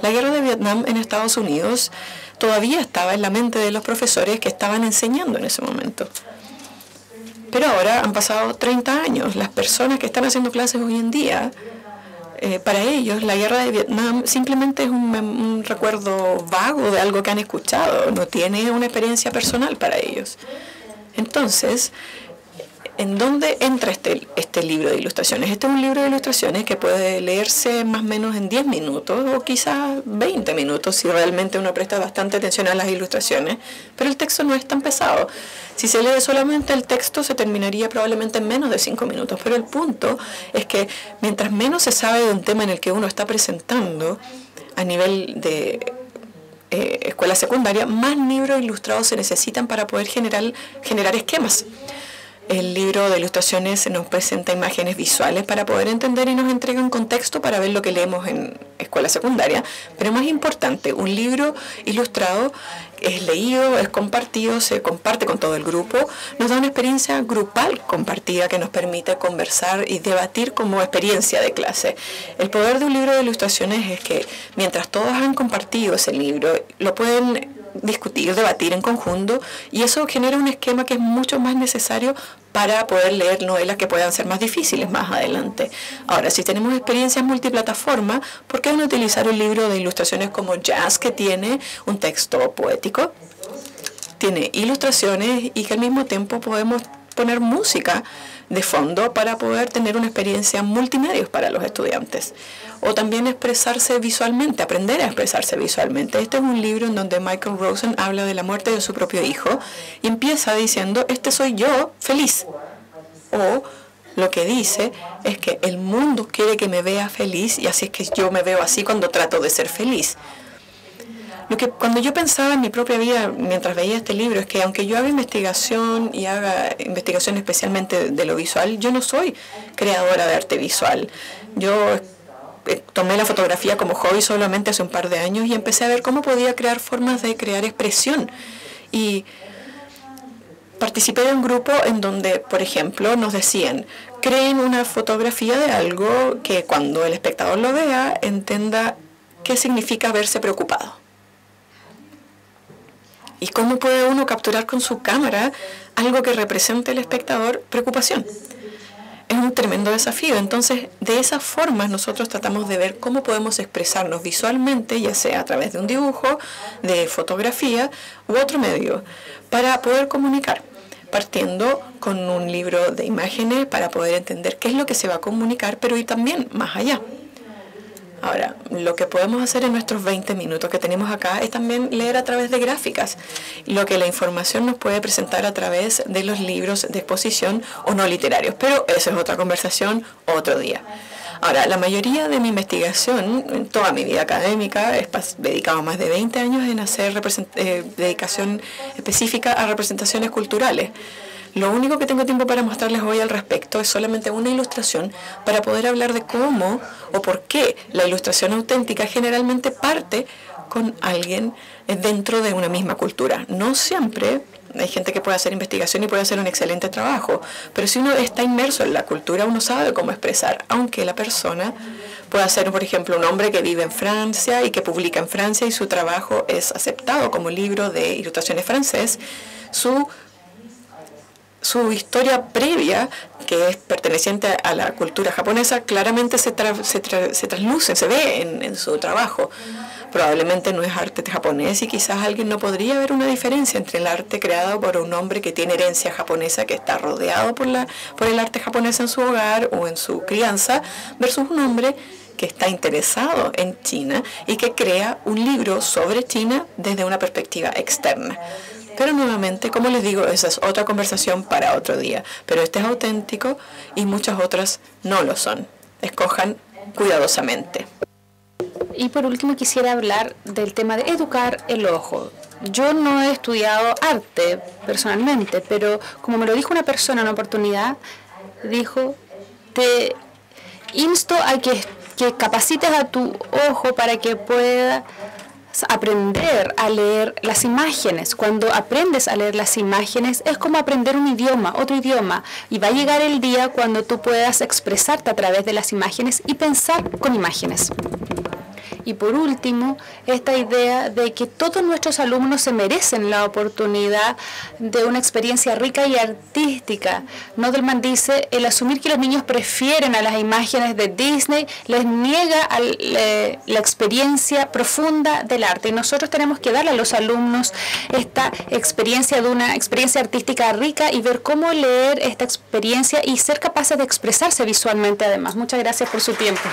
la guerra de Vietnam en Estados Unidos todavía estaba en la mente de los profesores que estaban enseñando en ese momento. Pero ahora han pasado 30 años. Las personas que están haciendo clases hoy en día, eh, para ellos la guerra de Vietnam simplemente es un, un recuerdo vago de algo que han escuchado, no tiene una experiencia personal para ellos. Entonces, ¿En dónde entra este, este libro de ilustraciones? Este es un libro de ilustraciones que puede leerse más o menos en 10 minutos o quizás 20 minutos si realmente uno presta bastante atención a las ilustraciones, pero el texto no es tan pesado. Si se lee solamente el texto se terminaría probablemente en menos de 5 minutos, pero el punto es que mientras menos se sabe de un tema en el que uno está presentando a nivel de eh, escuela secundaria, más libros ilustrados se necesitan para poder generar, generar esquemas. El libro de ilustraciones nos presenta imágenes visuales para poder entender y nos entrega un contexto para ver lo que leemos en escuela secundaria. Pero más importante, un libro ilustrado es leído, es compartido, se comparte con todo el grupo, nos da una experiencia grupal compartida que nos permite conversar y debatir como experiencia de clase. El poder de un libro de ilustraciones es que mientras todos han compartido ese libro, lo pueden discutir, debatir en conjunto y eso genera un esquema que es mucho más necesario para poder leer novelas que puedan ser más difíciles más adelante. Ahora, si tenemos experiencias multiplataforma, ¿por qué no utilizar un libro de ilustraciones como Jazz que tiene un texto poético? Tiene ilustraciones y que al mismo tiempo podemos poner música de fondo para poder tener una experiencia multimedia para los estudiantes o también expresarse visualmente, aprender a expresarse visualmente. Este es un libro en donde Michael Rosen habla de la muerte de su propio hijo y empieza diciendo, este soy yo feliz. O lo que dice es que el mundo quiere que me vea feliz y así es que yo me veo así cuando trato de ser feliz. Lo que cuando yo pensaba en mi propia vida mientras veía este libro es que aunque yo haga investigación y haga investigación especialmente de lo visual, yo no soy creadora de arte visual. Yo eh, tomé la fotografía como hobby solamente hace un par de años y empecé a ver cómo podía crear formas de crear expresión. Y participé de un grupo en donde, por ejemplo, nos decían, creen una fotografía de algo que cuando el espectador lo vea entienda qué significa verse preocupado. ¿Y cómo puede uno capturar con su cámara algo que represente al espectador preocupación? es un tremendo desafío. Entonces, de esa forma nosotros tratamos de ver cómo podemos expresarnos visualmente, ya sea a través de un dibujo, de fotografía u otro medio, para poder comunicar, partiendo con un libro de imágenes para poder entender qué es lo que se va a comunicar, pero ir también más allá. Ahora, lo que podemos hacer en nuestros 20 minutos que tenemos acá es también leer a través de gráficas, lo que la información nos puede presentar a través de los libros de exposición o no literarios, pero eso es otra conversación otro día. Ahora, la mayoría de mi investigación, en toda mi vida académica, he dedicado más de 20 años en hacer eh, dedicación específica a representaciones culturales. Lo único que tengo tiempo para mostrarles hoy al respecto es solamente una ilustración para poder hablar de cómo o por qué la ilustración auténtica generalmente parte con alguien dentro de una misma cultura. No siempre Hay gente que puede hacer investigación y puede hacer un excelente trabajo, pero si uno está inmerso en la cultura, uno sabe cómo expresar, aunque la persona pueda ser, por ejemplo, un hombre que vive en Francia y que publica en Francia y su trabajo es aceptado como libro de ilustraciones francés, su su historia previa, que es perteneciente a la cultura japonesa, claramente se, se, trasluce, se ve en, en, su trabajo. Probablemente no es arte japonés y quizás alguien no podría ver una diferencia entre el arte creado por un hombre que tiene herencia japonesa, que está rodeado por, la, por el arte japonés en su hogar o en su crianza, versus un hombre que está interesado en China y que crea un libro sobre China desde una perspectiva externa. Pero nuevamente, como les digo, esa es otra conversación para otro día. Pero este es auténtico y muchas otras no lo son. Escojan cuidadosamente. Y por último quisiera hablar del tema de educar el ojo. Yo no he estudiado arte personalmente, pero como me lo dijo una persona en una oportunidad, dijo, te insto a que, que capacites a tu ojo para que pueda aprender a leer las imágenes. Cuando aprendes a leer las imágenes es como aprender un idioma, otro idioma. Y va a llegar el día cuando tú puedas expresarte a través de las imágenes y pensar con imágenes. Y por último, esta idea de que todos nuestros alumnos se merecen la oportunidad de una experiencia rica y artística. Nodelman dice, el asumir que los niños prefieren a las imágenes de Disney les niega la experiencia profunda del arte. Y nosotros tenemos que darle a los alumnos esta experiencia de una experiencia artística rica y ver cómo leer esta experiencia y ser capaces de expresarse visualmente además. Muchas gracias por su tiempo.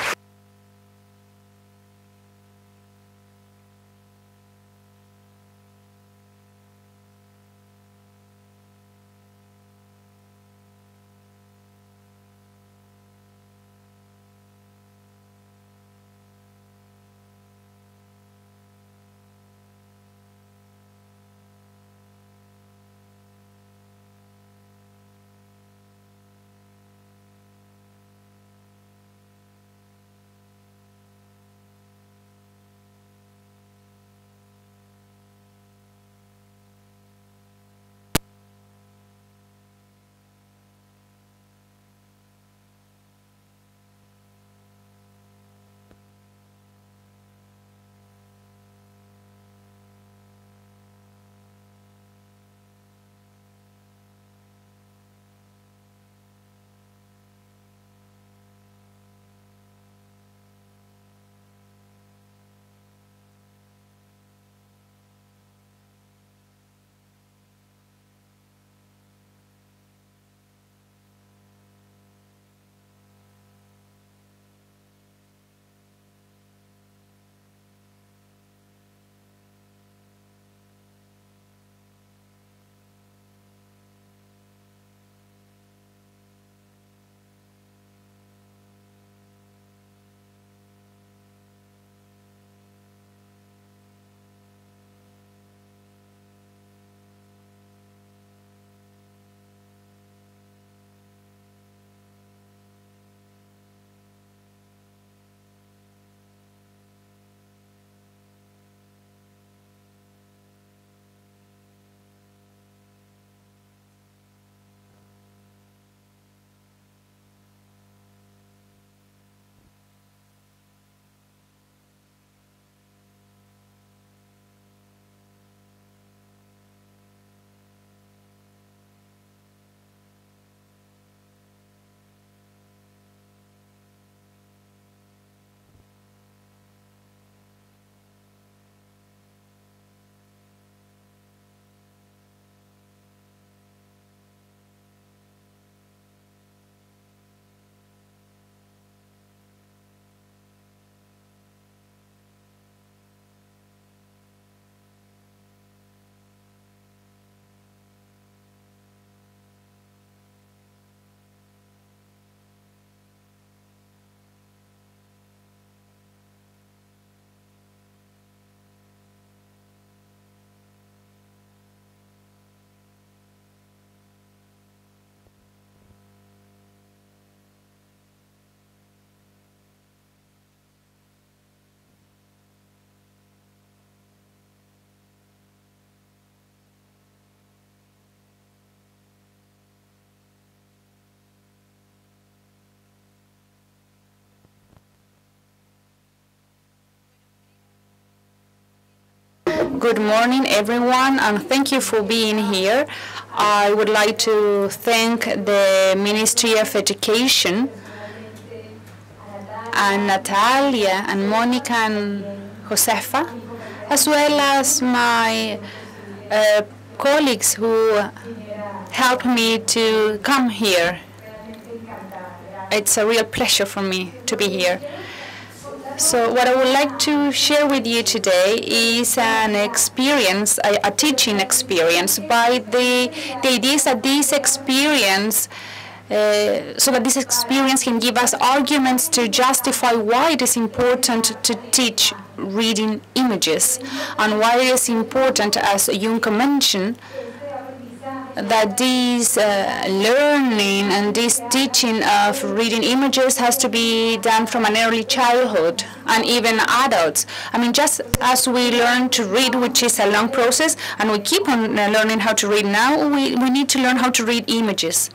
Good morning, everyone, and thank you for being here. I would like to thank the Ministry of Education and Natalia and Monica and Josefa, as well as my uh, colleagues who helped me to come here. It's a real pleasure for me to be here. So what I would like to share with you today is an experience, a, a teaching experience, by the, the idea that this experience uh, so that this experience can give us arguments to justify why it is important to teach reading images and why it is important, as Junko mentioned, that this uh, learning and this teaching of reading images has to be done from an early childhood and even adults. I mean, just as we learn to read, which is a long process, and we keep on uh, learning how to read now, we, we need to learn how to read images.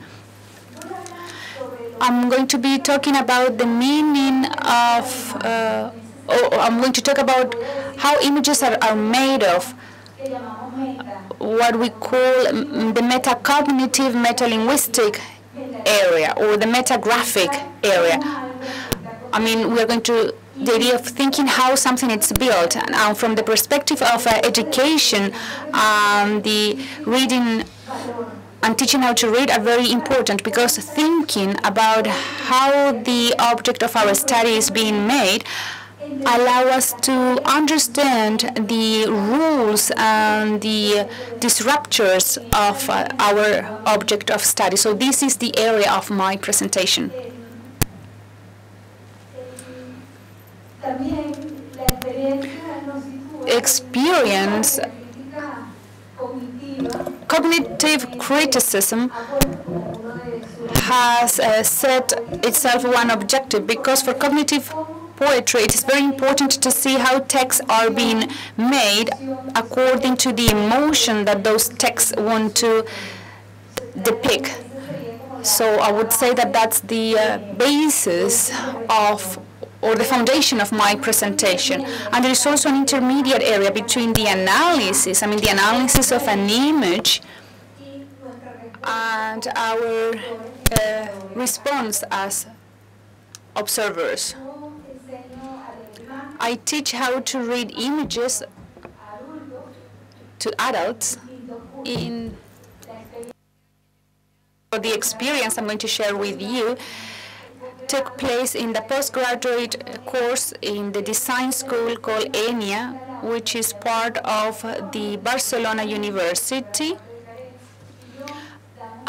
I'm going to be talking about the meaning of, uh, oh, I'm going to talk about how images are, are made of what we call the metacognitive metalinguistic area or the metagraphic area. I mean, we're going to the idea of thinking how something is built. Now, from the perspective of uh, education, um, the reading and teaching how to read are very important because thinking about how the object of our study is being made allow us to understand the rules and the disruptors of uh, our object of study. So this is the area of my presentation. Experience cognitive criticism has uh, set itself one objective because for cognitive poetry, it is very important to see how texts are being made according to the emotion that those texts want to depict. So I would say that that's the uh, basis of or the foundation of my presentation. And there is also an intermediate area between the analysis, I mean the analysis of an image and our uh, response as observers. I teach how to read images to adults in the experience I'm going to share with you took place in the postgraduate course in the design school called EINA, which is part of the Barcelona University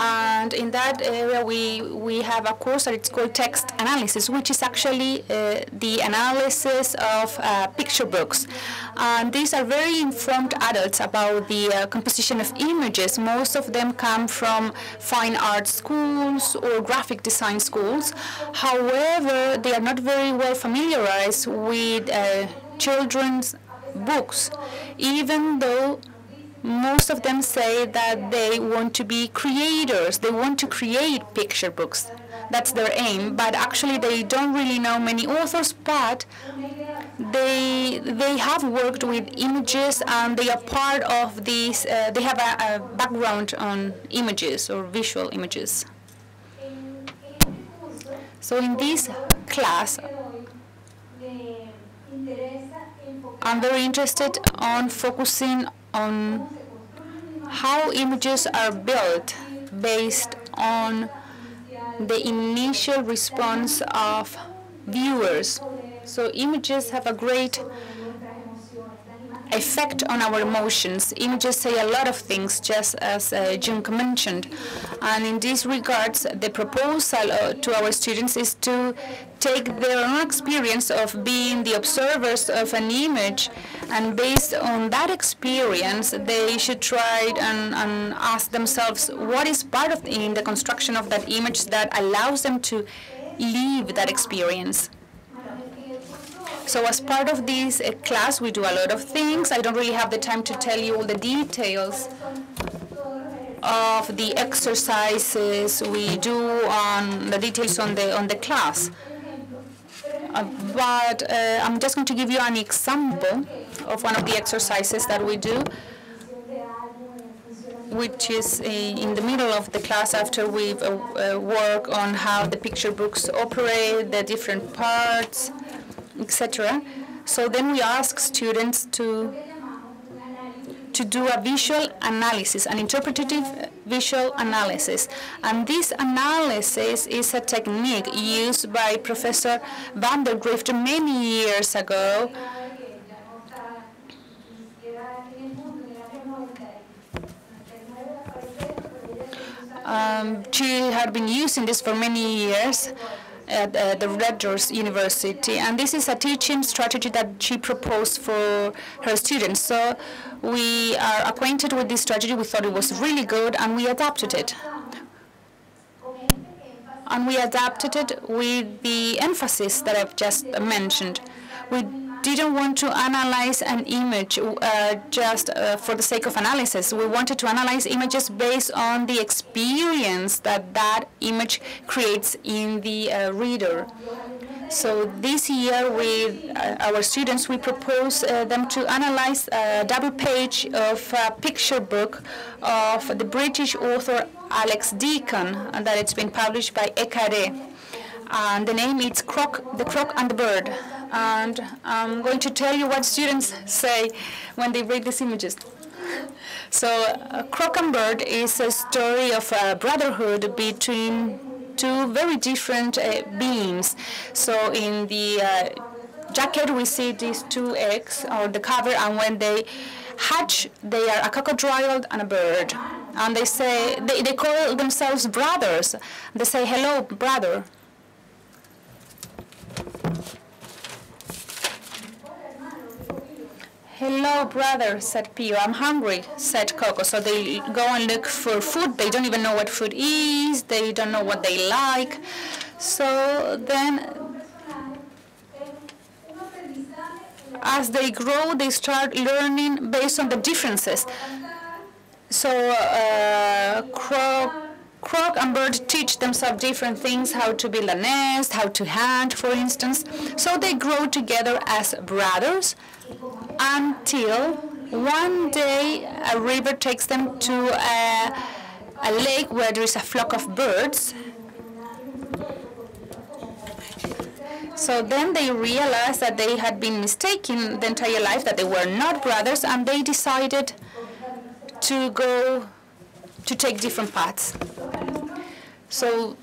and in that area we we have a course that it's called text analysis which is actually uh, the analysis of uh, picture books. And these are very informed adults about the uh, composition of images. Most of them come from fine art schools or graphic design schools. However they are not very well familiarized with uh, children's books even though most of them say that they want to be creators. They want to create picture books. That's their aim. But actually, they don't really know many authors. But they they have worked with images and they are part of these. Uh, they have a, a background on images or visual images. So in this class, I'm very interested on focusing on how images are built based on the initial response of viewers. So images have a great effect on our emotions. Images say a lot of things, just as uh, mentioned. And in these regards, the proposal uh, to our students is to take their own experience of being the observers of an image, and based on that experience, they should try and, and ask themselves what is part of the, in the construction of that image that allows them to live that experience. So as part of this uh, class, we do a lot of things. I don't really have the time to tell you all the details of the exercises we do on the details on the on the class. Uh, but uh, I'm just going to give you an example of one of the exercises that we do, which is in the middle of the class after we've uh, uh, worked on how the picture books operate, the different parts, etc. So then we ask students to to do a visual analysis, an interpretative visual analysis. And this analysis is a technique used by Professor Vandergrift many years ago. Um, she had been using this for many years at uh, the Rutgers University. And this is a teaching strategy that she proposed for her students. So we are acquainted with this strategy. We thought it was really good, and we adapted it. And we adapted it with the emphasis that I've just mentioned. We didn't want to analyze an image uh, just uh, for the sake of analysis. We wanted to analyze images based on the experience that that image creates in the uh, reader. So this year with uh, our students, we propose uh, them to analyze a double page of a picture book of the British author Alex Deacon, and that it's been published by Ekaré. And the name is Croc, The Croc and the Bird and I'm going to tell you what students say when they read these images. So, uh, Croc and Bird is a story of a brotherhood between two very different uh, beings. So, in the uh, jacket, we see these two eggs, or the cover, and when they hatch, they are a cockatiel and a bird. And they say, they, they call themselves brothers. They say, hello, brother. Hello, brother, said Pio. I'm hungry, said Coco. So they go and look for food. They don't even know what food is. They don't know what they like. So then, as they grow, they start learning based on the differences. So uh, Croc, Croc and Bird teach themselves different things, how to build a nest, how to hunt, for instance. So they grow together as brothers until one day a river takes them to a, a lake where there is a flock of birds. So then they realized that they had been mistaken the entire life, that they were not brothers, and they decided to go to take different paths. So,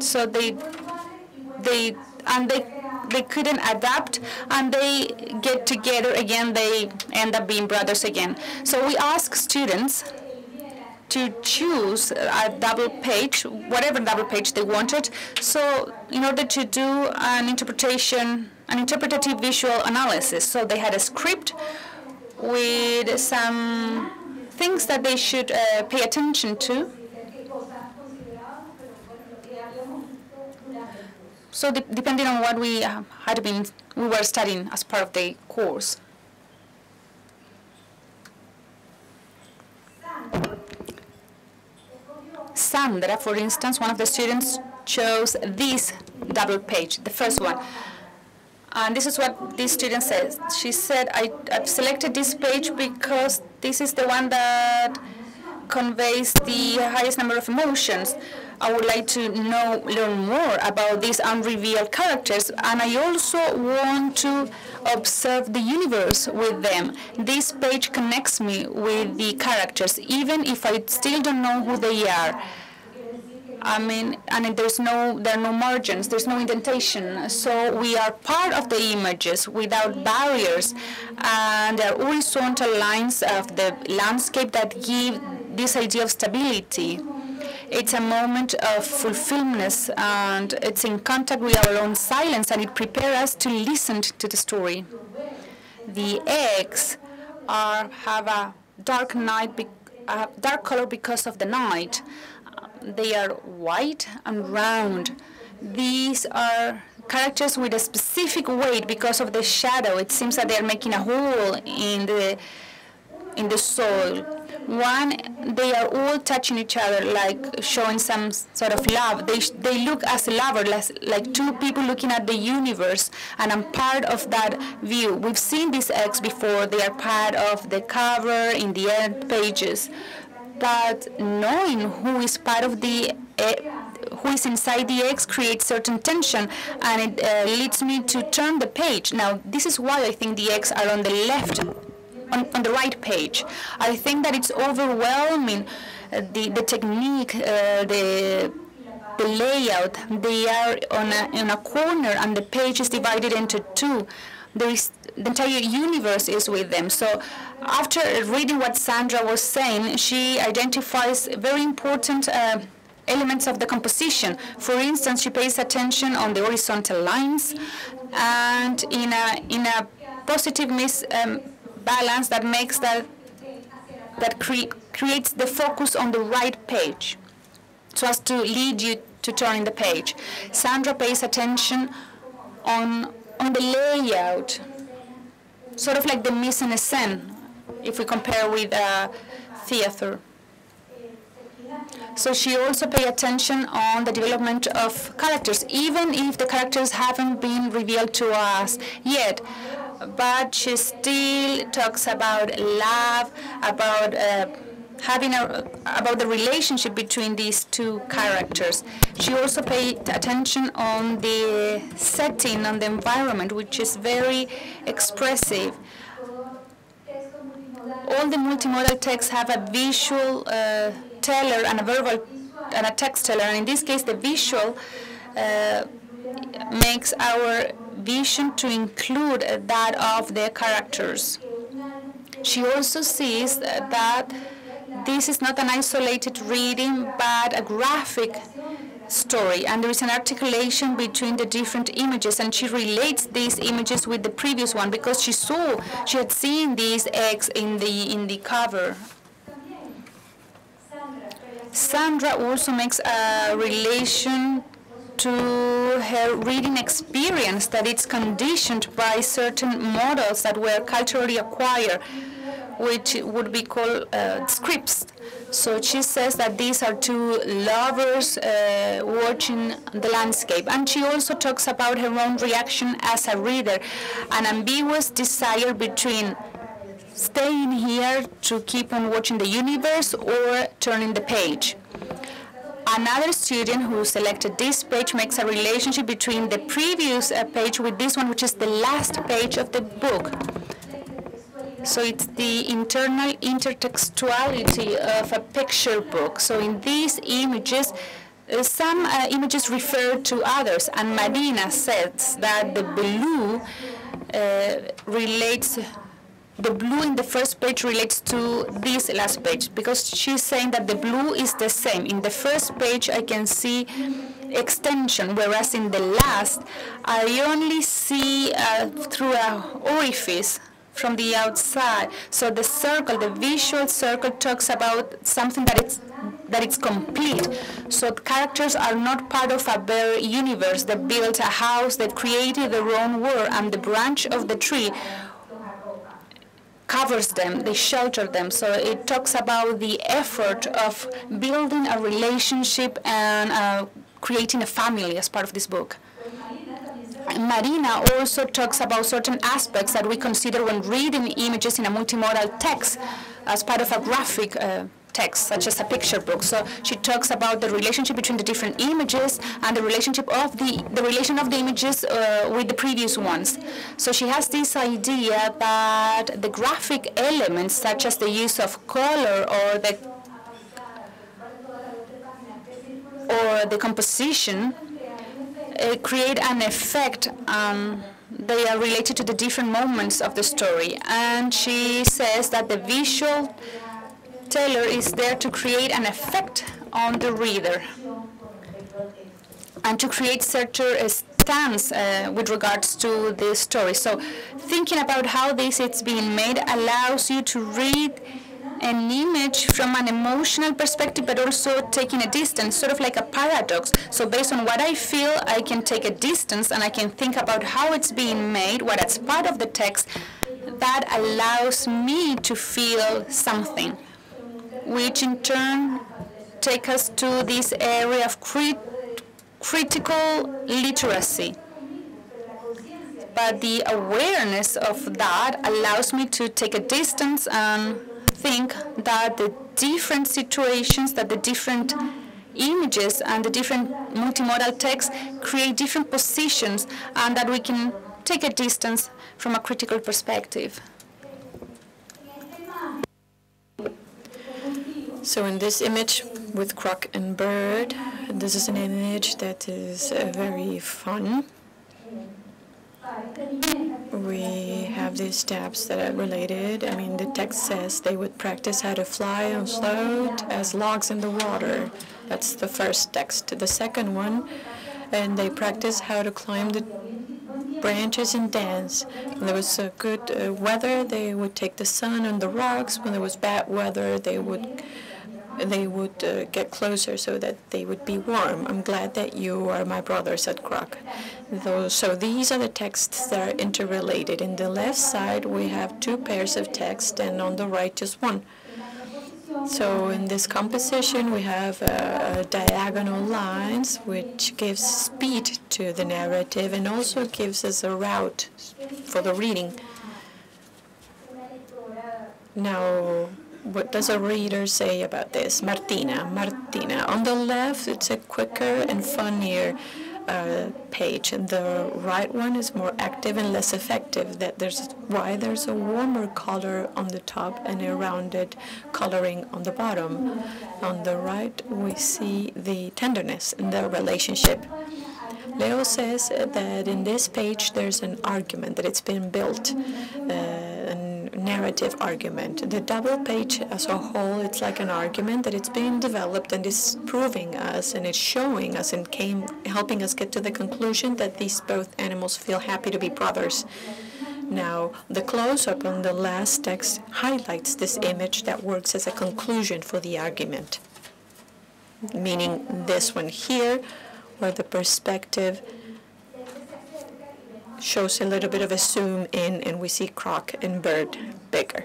so they, they and they they couldn't adapt and they get together again they end up being brothers again. So we ask students to choose a double page whatever double page they wanted. So in order to do an interpretation an interpretative visual analysis so they had a script with some things that they should uh, pay attention to So de depending on what we uh, had been, we were studying as part of the course. Sandra, for instance, one of the students chose this double page, the first one. And this is what this student says. She said, I, have selected this page because this is the one that conveys the highest number of emotions. I would like to know, learn more about these unrevealed characters, and I also want to observe the universe with them. This page connects me with the characters, even if I still don't know who they are. I mean, and there's no, there are no margins, there's no indentation. So we are part of the images without barriers, and there are horizontal lines of the landscape that give this idea of stability. It's a moment of fulfillment and it's in contact with our own silence and it prepares us to listen to the story. The eggs are, have a dark night, a dark color because of the night. They are white and round. These are characters with a specific weight because of the shadow. It seems that they are making a hole in the in the soil One, they are all touching each other, like showing some sort of love. They, they look as lovers, like, two people looking at the universe, and I'm part of that view. We've seen these eggs before. They are part of the cover in the end pages. But knowing who is part of the eh, who is inside the eggs creates certain tension and it uh, leads me to turn the page. Now, this is why I think the eggs are on the left, on, on the right page. I think that it's overwhelming, uh, the, the technique, uh, the the layout. They are on a, in a corner and the page is divided into two. There is the entire universe is with them. So after reading what Sandra was saying, she identifies very important uh, elements of the composition. For instance, she pays attention on the horizontal lines and in a, in a positive mis, um, balance that makes that, that cre creates the focus on the right page so as to lead you to turn the page. Sandra pays attention on, on the layout, sort of like the mise en scène, if we compare with uh, theater. So she also pay attention on the development of characters, even if the characters haven't been revealed to us yet. But she still talks about love, about uh, having a, about the relationship between these two characters. She also paid attention on the setting, on the environment, which is very expressive. All the multimodal texts have a visual uh, teller and a verbal and a text teller, and in this case, the visual uh, makes our vision to include that of the characters. She also sees that this is not an isolated reading, but a graphic story, and there is an articulation between the different images, and she relates these images with the previous one because she saw, she had seen these eggs in the in the cover. Sandra also makes a relation to her reading experience that it's conditioned by certain models that were culturally acquired which would be called uh, scripts. So she says that these are two lovers uh, watching the landscape. And she also talks about her own reaction as a reader, an ambiguous desire between staying here to keep on watching the universe or turning the page. Another student who selected this page makes a relationship between the previous uh, page with this one, which is the last page of the book. So it's the internal intertextuality of a picture book. So in these images, uh, some uh, images refer to others, and Marina says that the blue uh, relates, the blue in the first page relates to this last page, because she's saying that the blue is the same. In the first page, I can see extension, whereas in the last, I only see uh, through a orifice from the outside. So the circle, the visual circle talks about something that it's that it's complete. So characters are not part of a bare universe. They built a house, they created their own world, and the branch of the tree covers them, they shelter them. So it talks about the effort of building a relationship and uh, creating a family as part of this book. Marina also talks about certain aspects that we consider when reading images in a multimodal text as part of a graphic uh, text, such as a picture book. So she talks about the relationship between the different images and the relationship of the the relation of the images uh, with the previous ones. So she has this idea that the graphic elements, such as the use of color or the or the composition, uh, create an effect. Um, they are related to the different moments of the story. And she says that the visual teller is there to create an effect on the reader and to create certain stance uh, with regards to the story. So thinking about how this is being made allows you to read an image from an emotional perspective, but also taking a distance, sort of like a paradox. So based on what I feel, I can take a distance and I can think about how it's being made, what it's part of the text, that allows me to feel something. which in turn take us to this area of crit critical literacy. But the awareness of that allows me to take a distance and think that the different situations, that the different images and the different multimodal texts create different positions and that we can take a distance from a critical perspective. So in this image with croc and bird, this is an image that is uh, very fun. We have these steps that are related. I mean, the text says they would practice how to fly on float as logs in the water. That's the first text. The second one, and they practice how to climb the branches and dance. When there was good uh, weather, they would take the sun on the rocks. When there was bad weather, they would they would uh, get closer so that they would be warm. I'm glad that you are my brother, said Croc. so these are the texts that are interrelated. In the left side, we have two pairs of text, and on the right, just one. So in this composition, we have uh, diagonal lines, which gives speed to the narrative and also gives us a route for the reading. Now, what does a reader say about this? Martina, Martina. On the left, it's a quicker and funnier uh, page, and the right one is more active and less effective. That there's why there's a warmer color on the top and a rounded coloring on the bottom. On the right, we see the tenderness in the relationship. Leo says that in this page there's an argument that it's been built. Uh, narrative argument. The double page as a whole, it's like an argument that it's being developed and is proving us and it's showing us and came helping us get to the conclusion that these both animals feel happy to be brothers. Now, the close-up on the last text highlights this image that works as a conclusion for the argument, meaning this one here, where the perspective shows a little bit of a zoom in and we see croc and bird bigger.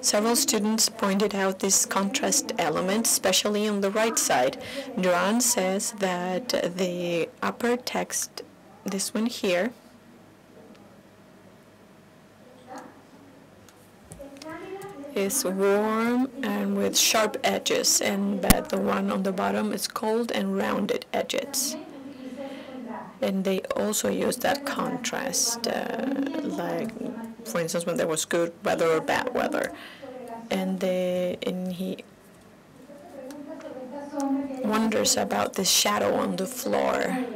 Several students pointed out this contrast element, especially on the right side. Duran says that the upper text, this one here, is warm and with sharp edges, and that the one on the bottom is cold and rounded edges and they also use that contrast, uh, like for instance when there was good weather or bad weather, and they and he wonders about the shadow on the floor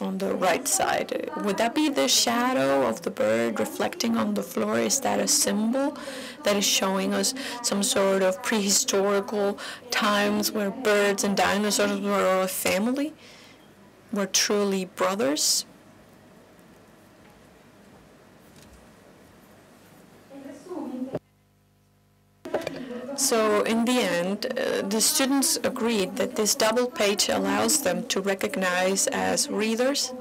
on the right side. Would that be the shadow of the bird reflecting on the floor? Is that a symbol that is showing us some sort of prehistorical times where birds and dinosaurs were a family? Were truly brothers. So in the end, uh, the students agreed that this double page allows them to recognize as readers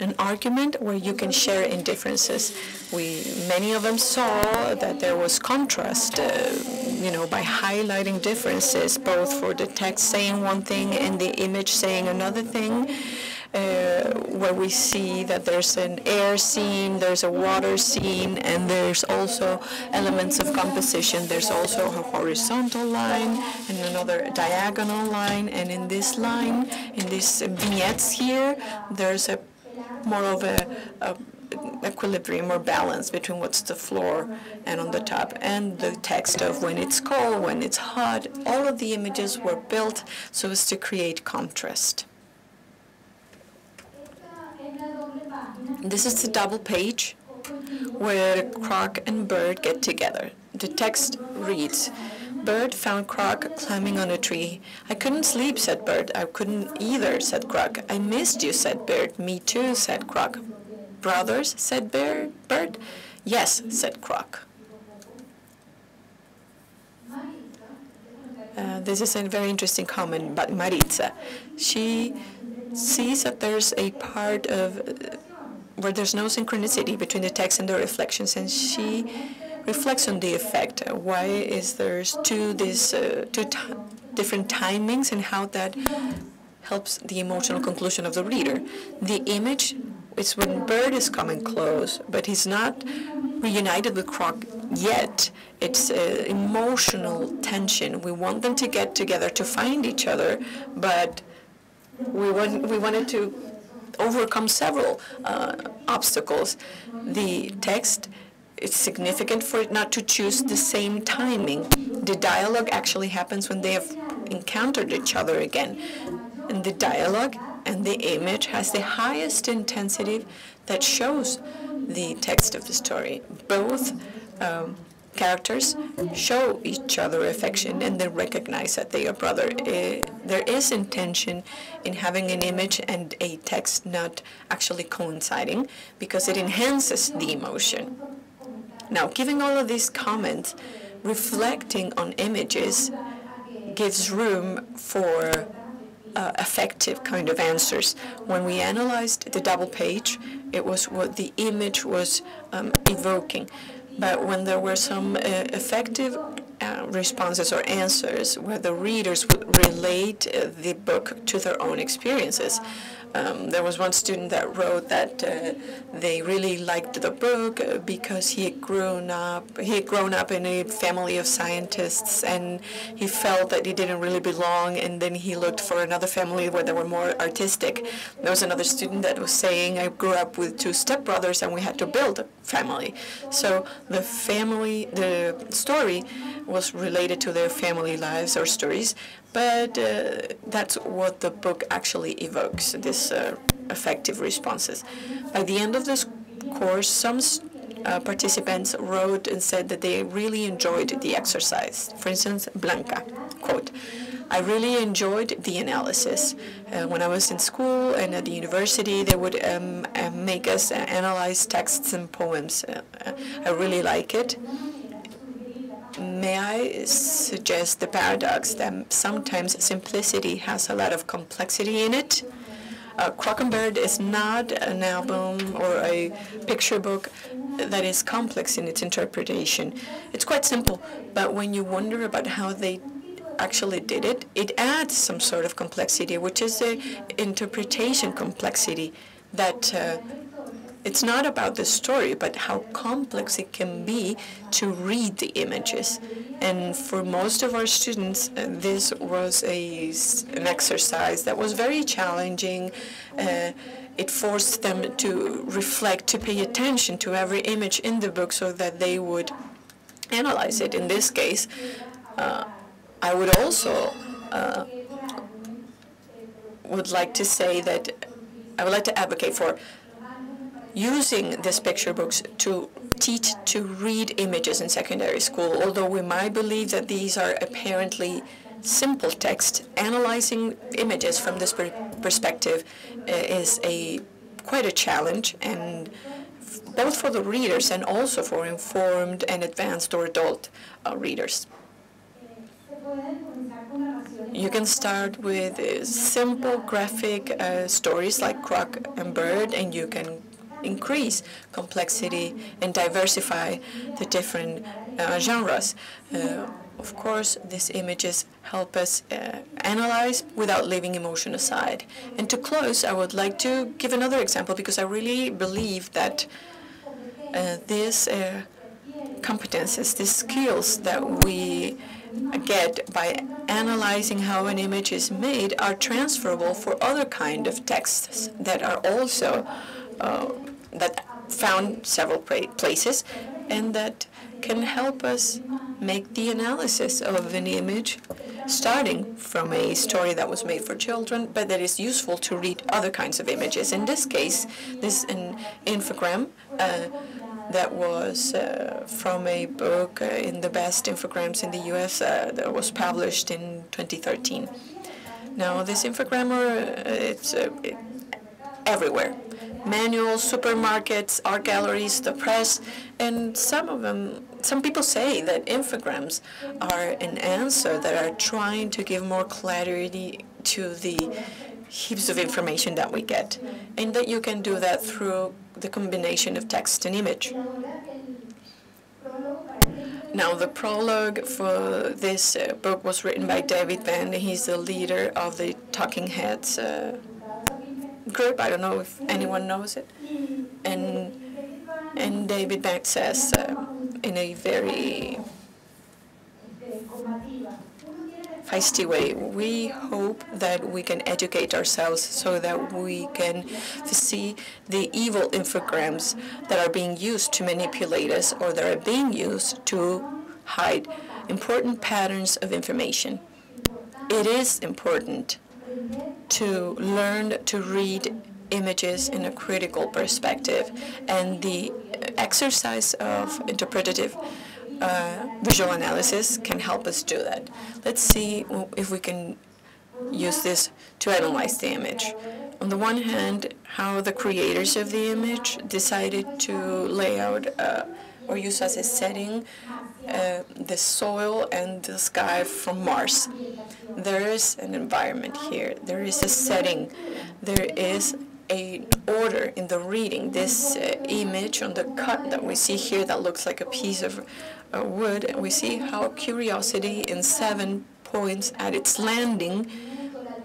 an argument where you can share in differences. We many of them saw that there was contrast, uh, you know, by highlighting differences, both for the text saying one thing and the image saying another thing. Uh, where we see that there's an air scene, there's a water scene, and there's also elements of composition. There's also a horizontal line and another diagonal line, and in this line, in these vignettes here, there's a more of a, a equilibrium or balance between what's the floor and on the top and the text of when it's cold, when it's hot. All of the images were built so as to create contrast. This is the double page where Croc and Bird get together. The text reads, Bird found Croc climbing on a tree. I couldn't sleep, said Bird. I couldn't either, said Croc. I missed you, said Bird. Me too, said Croc. Brothers, said Bird. Bird. Yes, said Croc. Uh, this is a very interesting comment by Maritza. She sees that there's a part of uh, where there's no synchronicity between the text and the reflections, and she reflects on the effect. Why is there's two uh, two different timings and how that helps the emotional conclusion of the reader. The image is when Bird is coming close, but he's not reunited with Croc yet. It's uh, emotional tension. We want them to get together to find each other, but we want we wanted to overcome several uh, obstacles. The text it's significant for it not to choose the same timing. The dialogue actually happens when they have encountered each other again. And the dialogue and the image has the highest intensity that shows the text of the story. Both um, characters show each other affection and they recognize that they are brother. Uh, there is intention in having an image and a text not actually coinciding because it enhances the emotion. Now, giving all of these comments, reflecting on images gives room for uh, effective kind of answers. When we analyzed the double page, it was what the image was um, evoking. But when there were some uh, effective uh, responses or answers where the readers would relate uh, the book to their own experiences, um, there was one student that wrote that uh, they really liked the book uh, because he had grown up he had grown up in a family of scientists and he felt that he didn't really belong and then he looked for another family where they were more artistic. There was another student that was saying I grew up with two stepbrothers and we had to build a family. So the family the story was related to their family lives or stories but uh, that's what the book actually evokes, these uh, effective responses. By the end of this course, some uh, participants wrote and said that they really enjoyed the exercise. For instance, Blanca, quote, I really enjoyed the analysis. Uh, when I was in school and at the university, they would um, uh, make us analyze texts and poems. Uh, I really like it. May I suggest the paradox that sometimes simplicity has a lot of complexity in it? Uh, is not an album or a picture book that is complex in its interpretation. It's quite simple, but when you wonder about how they actually did it, it adds some sort of complexity, which is the interpretation complexity that uh, it's not about the story, but how complex it can be to read the images. And for most of our students, uh, this was a, an exercise that was very challenging. Uh, it forced them to reflect, to pay attention to every image in the book so that they would analyze it. In this case, uh, I would also uh, would like to say that I would like to advocate for using these picture books to teach to read images in secondary school, although we might believe that these are apparently simple text, analyzing images from this per perspective uh, is a quite a challenge, and both for the readers and also for informed and advanced or adult uh, readers. You can start with uh, simple graphic uh, stories like Croc and Bird, and you can increase complexity and diversify the different uh, genres. Uh, of course, these images help us uh, analyze without leaving emotion aside. And to close, I would like to give another example because I really believe that uh, these uh, competences, these skills that we get by analyzing how an image is made are transferable for other kind of texts that are also uh, that found several places and that can help us make the analysis of an image starting from a story that was made for children, but that is useful to read other kinds of images. In this case, this is an infogram uh, that was uh, from a book uh, in the best infograms in the U.S. Uh, that was published in 2013. Now, this infogrammer, uh, it's uh, everywhere manuals, supermarkets, art galleries, the press, and some of them, some people say that infograms are an answer that are trying to give more clarity to the heaps of information that we get, and that you can do that through the combination of text and image. Now, the prologue for this uh, book was written by David Byrne. He's the leader of the Talking Heads uh, group. I don't know if anyone knows it. And and David Byrne says uh, in a very feisty way, we hope that we can educate ourselves so that we can see the evil infograms that are being used to manipulate us or that are being used to hide important patterns of information. It is important to learn to read images in a critical perspective and the exercise of interpretative uh, visual analysis can help us do that. Let's see if we can use this to analyze the image. On the one hand, how the creators of the image decided to lay out uh, or use as a setting uh, the soil and the sky from Mars. There is an environment here. There is a setting. There is a order in the reading. This uh, image on the cut that we see here that looks like a piece of uh, wood, and we see how curiosity in seven points at its landing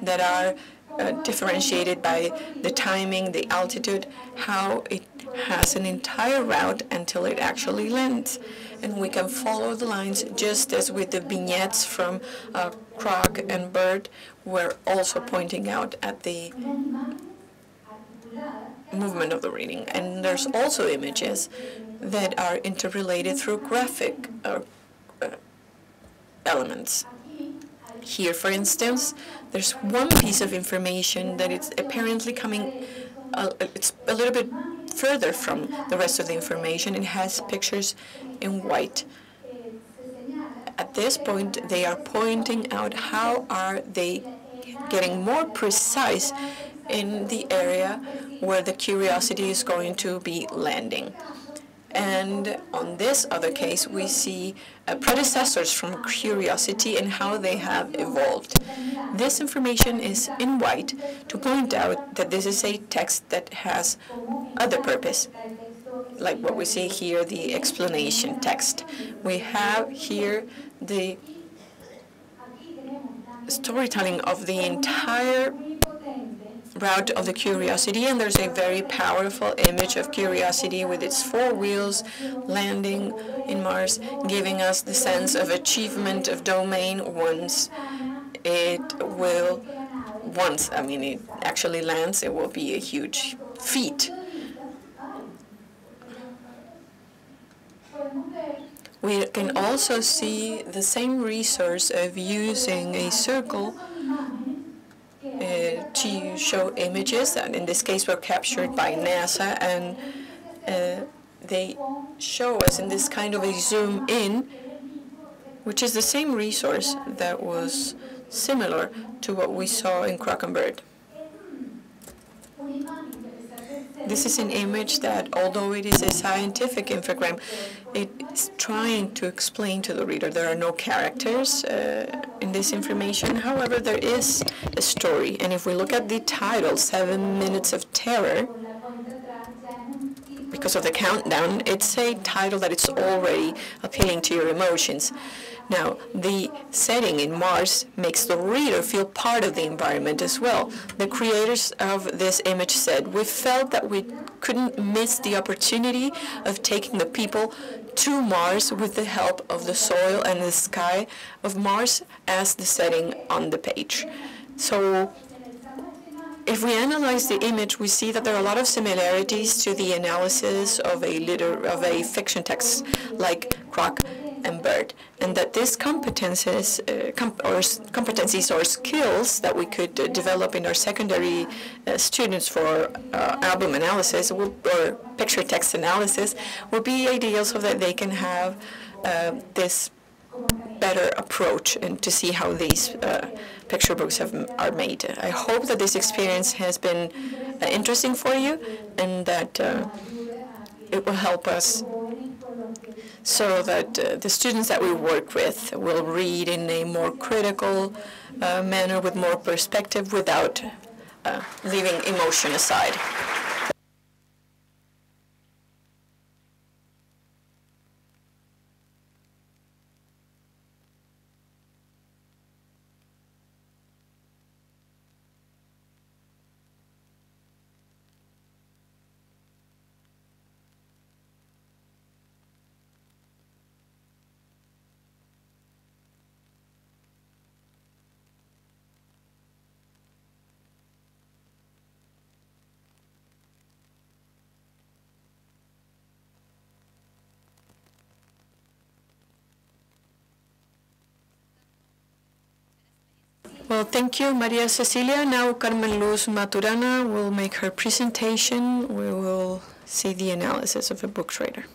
that are uh, differentiated by the timing, the altitude, how it has an entire route until it actually lands. And we can follow the lines just as with the vignettes from uh, Croc and Bird were also pointing out at the movement of the reading. And there's also images that are interrelated through graphic uh, uh, elements. Here, for instance, there's one piece of information that it's apparently coming, uh, it's a little bit further from the rest of the information. It has pictures in white. At this point, they are pointing out how are they getting more precise in the area where the curiosity is going to be landing. And on this other case, we see uh, predecessors from curiosity and how they have evolved. This information is in white to point out that this is a text that has other purpose, like what we see here, the explanation text. We have here the storytelling of the entire route of the Curiosity, and there's a very powerful image of Curiosity with its four wheels landing in Mars, giving us the sense of achievement of domain once it will, once, I mean, it actually lands, it will be a huge feat. We can also see the same resource of using a circle uh, to show images that in this case were captured by NASA and uh, they show us in this kind of a zoom in which is the same resource that was similar to what we saw in Bird. This is an image that, although it is a scientific infogram, it is trying to explain to the reader. There are no characters uh, in this information. However, there is a story. And if we look at the title, Seven Minutes of Terror, because of the countdown, it's a title that is already appealing to your emotions. Now, the setting in Mars makes the reader feel part of the environment as well. The creators of this image said, we felt that we couldn't miss the opportunity of taking the people to Mars with the help of the soil and the sky of Mars as the setting on the page. So if we analyze the image, we see that there are a lot of similarities to the analysis of a liter of a fiction text like Croc and Bird, and that these competences, uh, or competencies or skills that we could uh, develop in our secondary uh, students for uh, album analysis will, or picture text analysis would be ideal so that they can have uh, this better approach and to see how these uh, picture books have, are made. I hope that this experience has been interesting for you and that it will help us so that uh, the students that we work with will read in a more critical uh, manner with more perspective without uh, leaving emotion aside. Well, thank you, Maria Cecilia. Now Carmen Luz Maturana will make her presentation. We will see the analysis of a book trailer.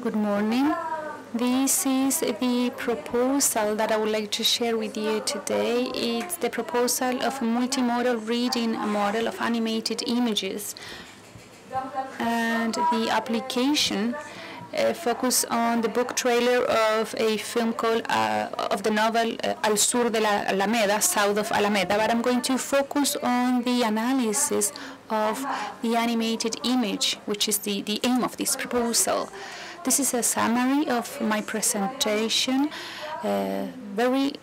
Good morning. This is the proposal that I would like to share with you today. It's the proposal of a multimodal reading model of animated images. And the application uh, focus on the book trailer of a film called, uh, of the novel uh, Al Sur de la Alameda, South of Alameda, but I'm going to focus on the analysis of the animated image, which is the, the aim of this proposal. This is a summary of my presentation. Uh, very,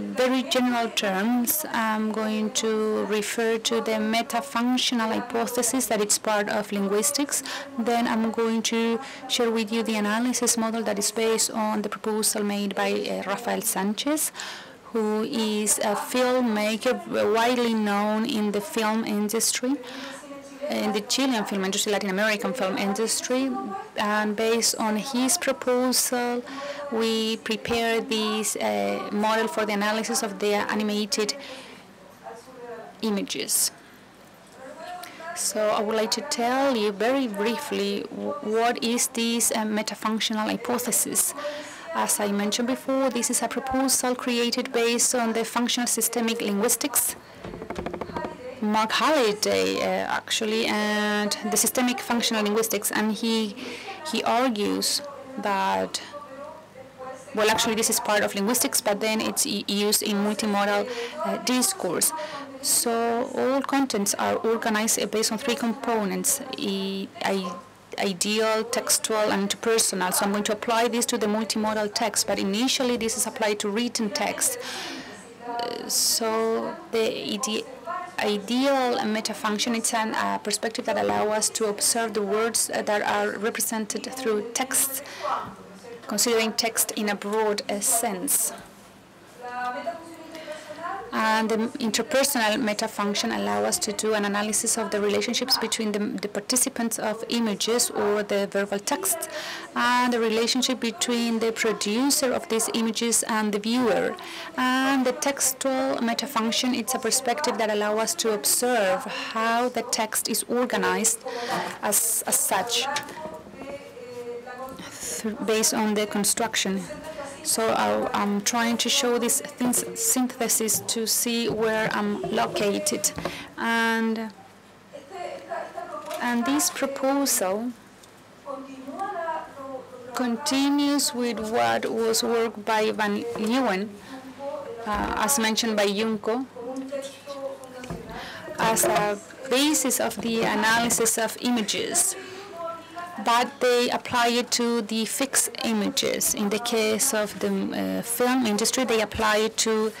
very general terms, I'm going to refer to the meta-functional hypothesis that it's part of linguistics. Then I'm going to share with you the analysis model that is based on the proposal made by uh, Rafael Sanchez, who is a filmmaker widely known in the film industry in the Chilean film industry, Latin American film industry, and based on his proposal, we prepared this uh, model for the analysis of the animated images. So I would like to tell you very briefly what is this uh, metafunctional hypothesis. As I mentioned before, this is a proposal created based on the functional systemic linguistics Mark Halliday, uh, actually, and the systemic functional linguistics, and he he argues that well, actually, this is part of linguistics, but then it's used in multimodal uh, discourse. So all contents are organized based on three components: ideal, textual, and interpersonal. So I'm going to apply this to the multimodal text, but initially this is applied to written text. Uh, so the ideal metafunction it's a uh, perspective that allows us to observe the words that are represented through text, considering text in a broad uh, sense. And the interpersonal meta function allow us to do an analysis of the relationships between the, the participants of images or the verbal text and the relationship between the producer of these images and the viewer. And the textual meta function, it's a perspective that allow us to observe how the text is organized as, as such based on the construction so I, am trying to show this synthesis to see where I'm located. And, and this proposal continues with what was worked by Van Leeuwen, uh, as mentioned by Junko, as a basis of the analysis of images but they apply it to the fixed images. In the case of the uh, film industry, they apply it to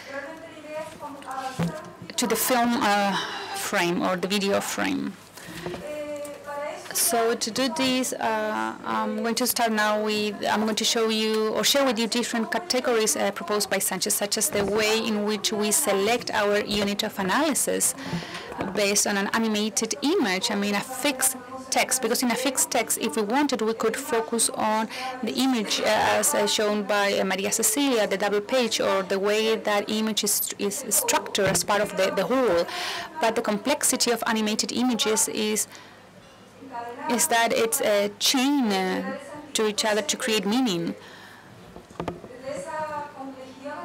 to the film uh, frame or the video frame. So to do this, uh, I'm going to start now with, I'm going to show you or share with you different categories uh, proposed by Sanchez, such as the way in which we select our unit of analysis based on an animated image, I mean a fixed text because in a fixed text, if we wanted, we could focus on the image uh, as uh, shown by uh, Maria Cecilia, the double page, or the way that image is, is structured as part of the, the whole. But the complexity of animated images is is that it's a chain uh, to each other to create meaning.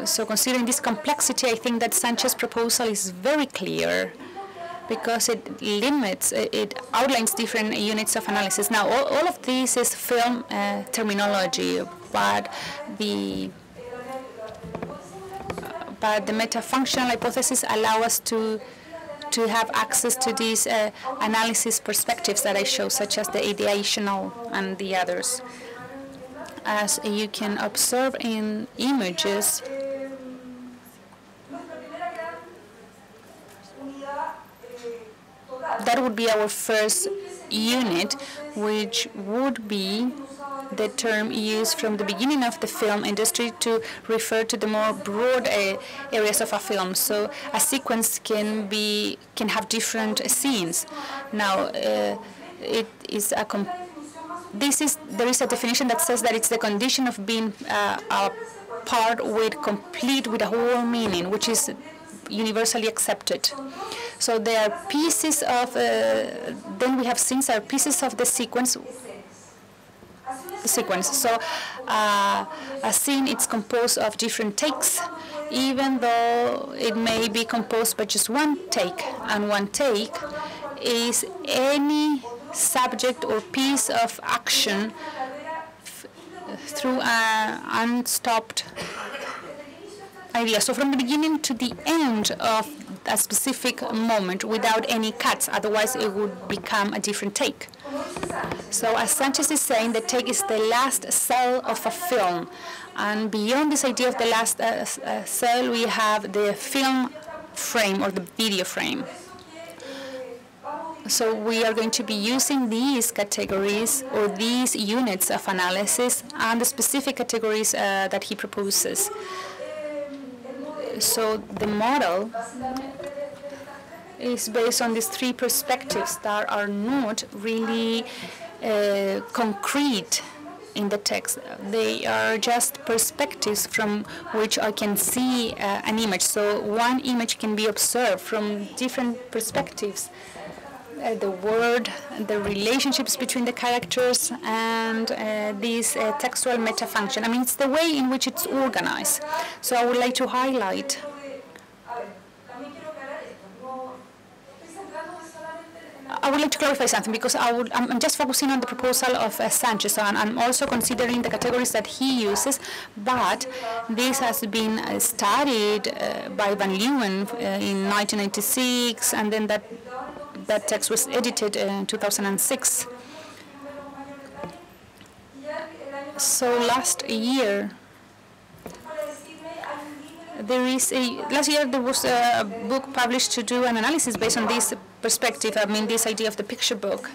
So considering this complexity, I think that Sanchez's proposal is very clear because it limits, it outlines different units of analysis. Now, all, all of this is film uh, terminology, but the but the meta-functional hypothesis allow us to to have access to these uh, analysis perspectives that I show, such as the ideational and the others. As you can observe in images, that would be our first unit, which would be the term used from the beginning of the film industry to refer to the more broad uh, areas of a film. So a sequence can be can have different scenes. Now uh, it is a this is there is a definition that says that it's the condition of being uh, a part with complete with a whole meaning, which is universally accepted. So there are pieces of, uh, then we have scenes are pieces of the sequence sequence. So uh, a scene is composed of different takes, even though it may be composed by just one take, and one take is any subject or piece of action through an unstopped idea. So from the beginning to the end of a specific moment without any cuts, otherwise it would become a different take. So as Sanchez is saying, the take is the last cell of a film. And beyond this idea of the last uh, uh, cell, we have the film frame or the video frame. So we are going to be using these categories or these units of analysis and the specific categories uh, that he proposes. So the model is based on these three perspectives that are not really uh, concrete in the text. They are just perspectives from which I can see uh, an image. So one image can be observed from different perspectives. Uh, the word, the relationships between the characters, and uh, this uh, textual meta function. I mean, it's the way in which it's organized. So I would like to highlight I would like to clarify something because I would, I'm just focusing on the proposal of uh, Sanchez and I'm also considering the categories that he uses, but this has been uh, studied uh, by Van Leeuwen uh, in 1996 and then that, that text was edited in 2006. So last year, there is a last year there was a book published to do an analysis based on this perspective. I mean this idea of the picture book.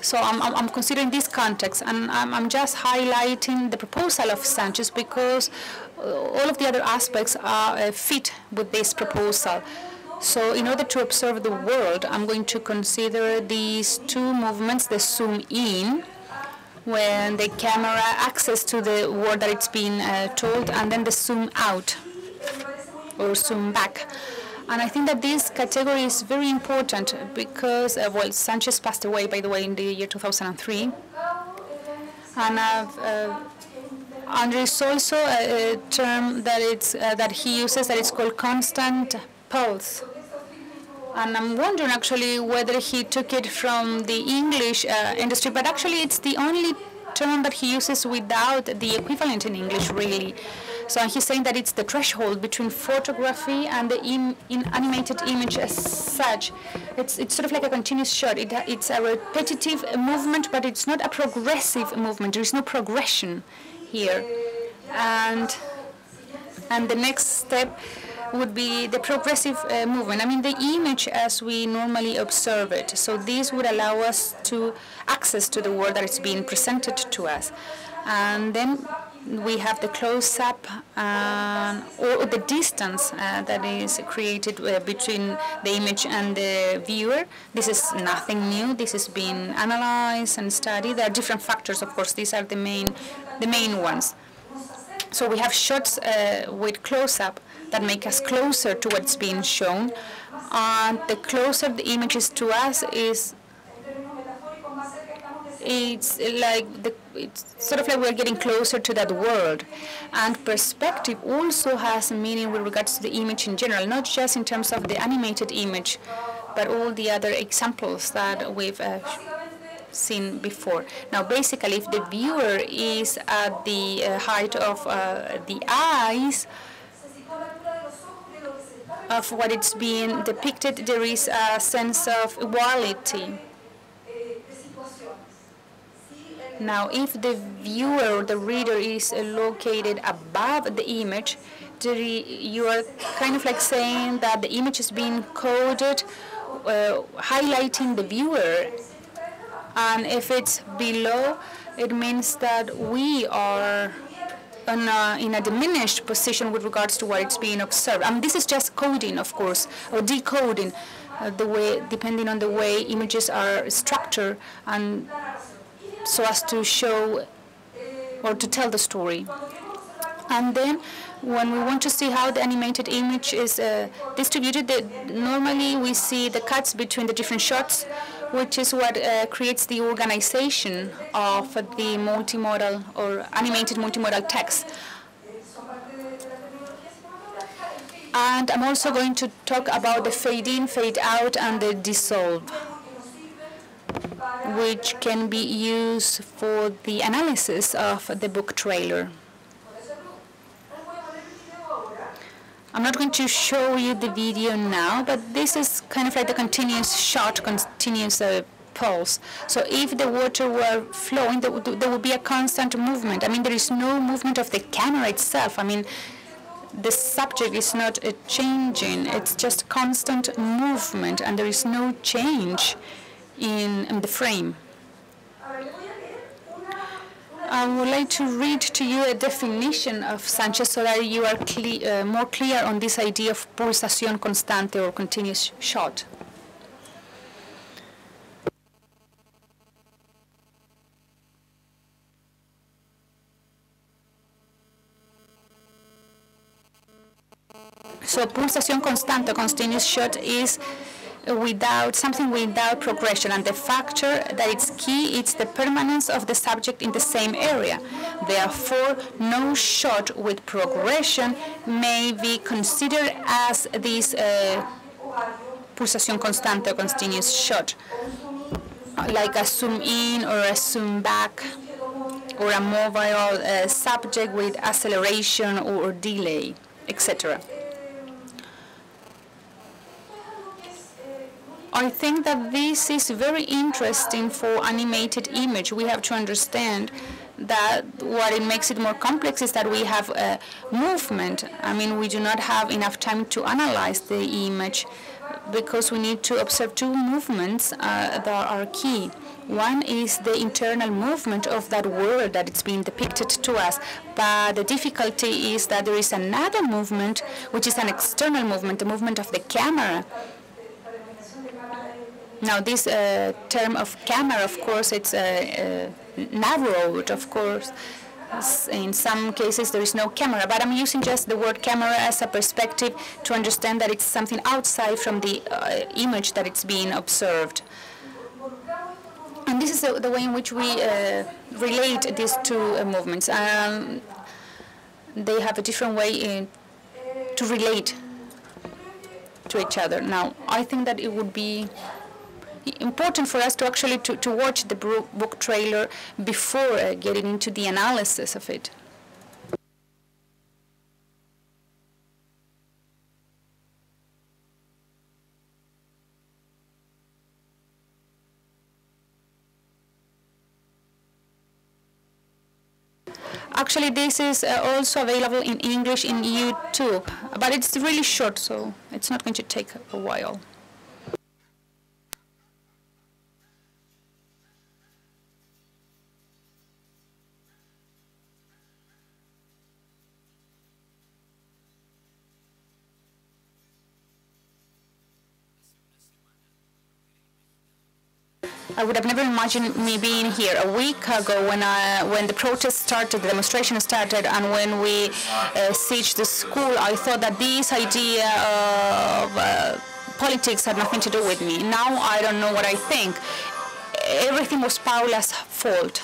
So I'm, I'm, considering this context, and I'm, I'm just highlighting the proposal of Sanchez because uh, all of the other aspects are uh, fit with this proposal. So in order to observe the world, I'm going to consider these two movements, the zoom in, when the camera access to the world that it's been uh, told, and then the zoom out or zoom back. And I think that this category is very important because, uh, well, Sanchez passed away, by the way, in the year 2003. And uh, and there is also a, a term that it's uh, that he uses that it's called constant pulse. And I'm wondering actually whether he took it from the English uh, industry, but actually it's the only term that he uses without the equivalent in English, really. So he's saying that it's the threshold between photography and the in animated image as such. It's, it's sort of like a continuous shot. It, it's a repetitive movement, but it's not a progressive movement. There is no progression here. And, and the next step would be the progressive uh, movement. I mean, the image as we normally observe it. So this would allow us to access to the world that is being presented to us. And then we have the close-up uh, or the distance uh, that is created uh, between the image and the viewer. This is nothing new. This has been analyzed and studied. There are different factors, of course. These are the main, the main ones. So we have shots uh, with close-up that make us closer to what's being shown. And the closer the image is to us is it's like the, it's sort of like we're getting closer to that world. And perspective also has meaning with regards to the image in general, not just in terms of the animated image, but all the other examples that we've uh, seen before. Now, basically, if the viewer is at the uh, height of uh, the eyes, of what it's being depicted, there is a sense of equality. Now, if the viewer or the reader is located above the image, you are kind of like saying that the image is being coded, uh, highlighting the viewer. And if it's below, it means that we are a, in a diminished position with regards to what it's being observed. I mean, this is just coding, of course, or decoding, uh, the way depending on the way images are structured and so as to show or to tell the story. And then when we want to see how the animated image is uh, distributed, the, normally we see the cuts between the different shots, which is what uh, creates the organization of the multimodal or animated multimodal text. And I'm also going to talk about the fade in, fade out, and the dissolve which can be used for the analysis of the book trailer. I'm not going to show you the video now, but this is kind of like the continuous shot, continuous uh, pulse. So if the water were flowing, there would, there would be a constant movement. I mean, there is no movement of the camera itself. I mean, the subject is not uh, changing. It's just constant movement, and there is no change in, in the frame. I would like to read to you a definition of Sanchez so that you are cle uh, more clear on this idea of pulsación constante or continuous shot. So pulsación constante, continuous shot is without something without progression. And the factor that is key is the permanence of the subject in the same area. Therefore no shot with progression may be considered as this uh, pulsación constante or continuous shot. Like a zoom in or a zoom back or a mobile uh, subject with acceleration or delay etc I think that this is very interesting for animated image. We have to understand that what it makes it more complex is that we have a movement. I mean, we do not have enough time to analyze the image because we need to observe two movements uh, that are key. One is the internal movement of that world that it's being depicted to us. But the difficulty is that there is another movement, which is an external movement, the movement of the camera. Now, this uh, term of camera, of course, it's uh, uh, narrowed, of course. In some cases, there is no camera, but I'm using just the word camera as a perspective to understand that it's something outside from the uh, image that it's being observed. And this is the, the way in which we uh, relate these two movements. Um, they have a different way to relate to each other. Now, I think that it would be important for us to actually to, to watch the book trailer before uh, getting into the analysis of it. Actually, this is uh, also available in English in YouTube, but it's really short, so it's not going to take a while. I would have never imagined me being here a week ago when I, when the protest started, the demonstration started, and when we uh, sieged the school. I thought that this idea of uh, politics had nothing to do with me. Now I don't know what I think. Everything was Paula's fault.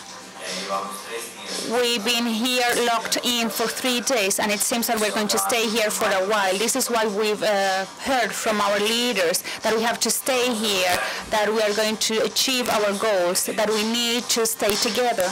We've been here locked in for three days, and it seems that we're going to stay here for a while. This is why we've uh, heard from our leaders that we have to stay here, that we are going to achieve our goals, that we need to stay together.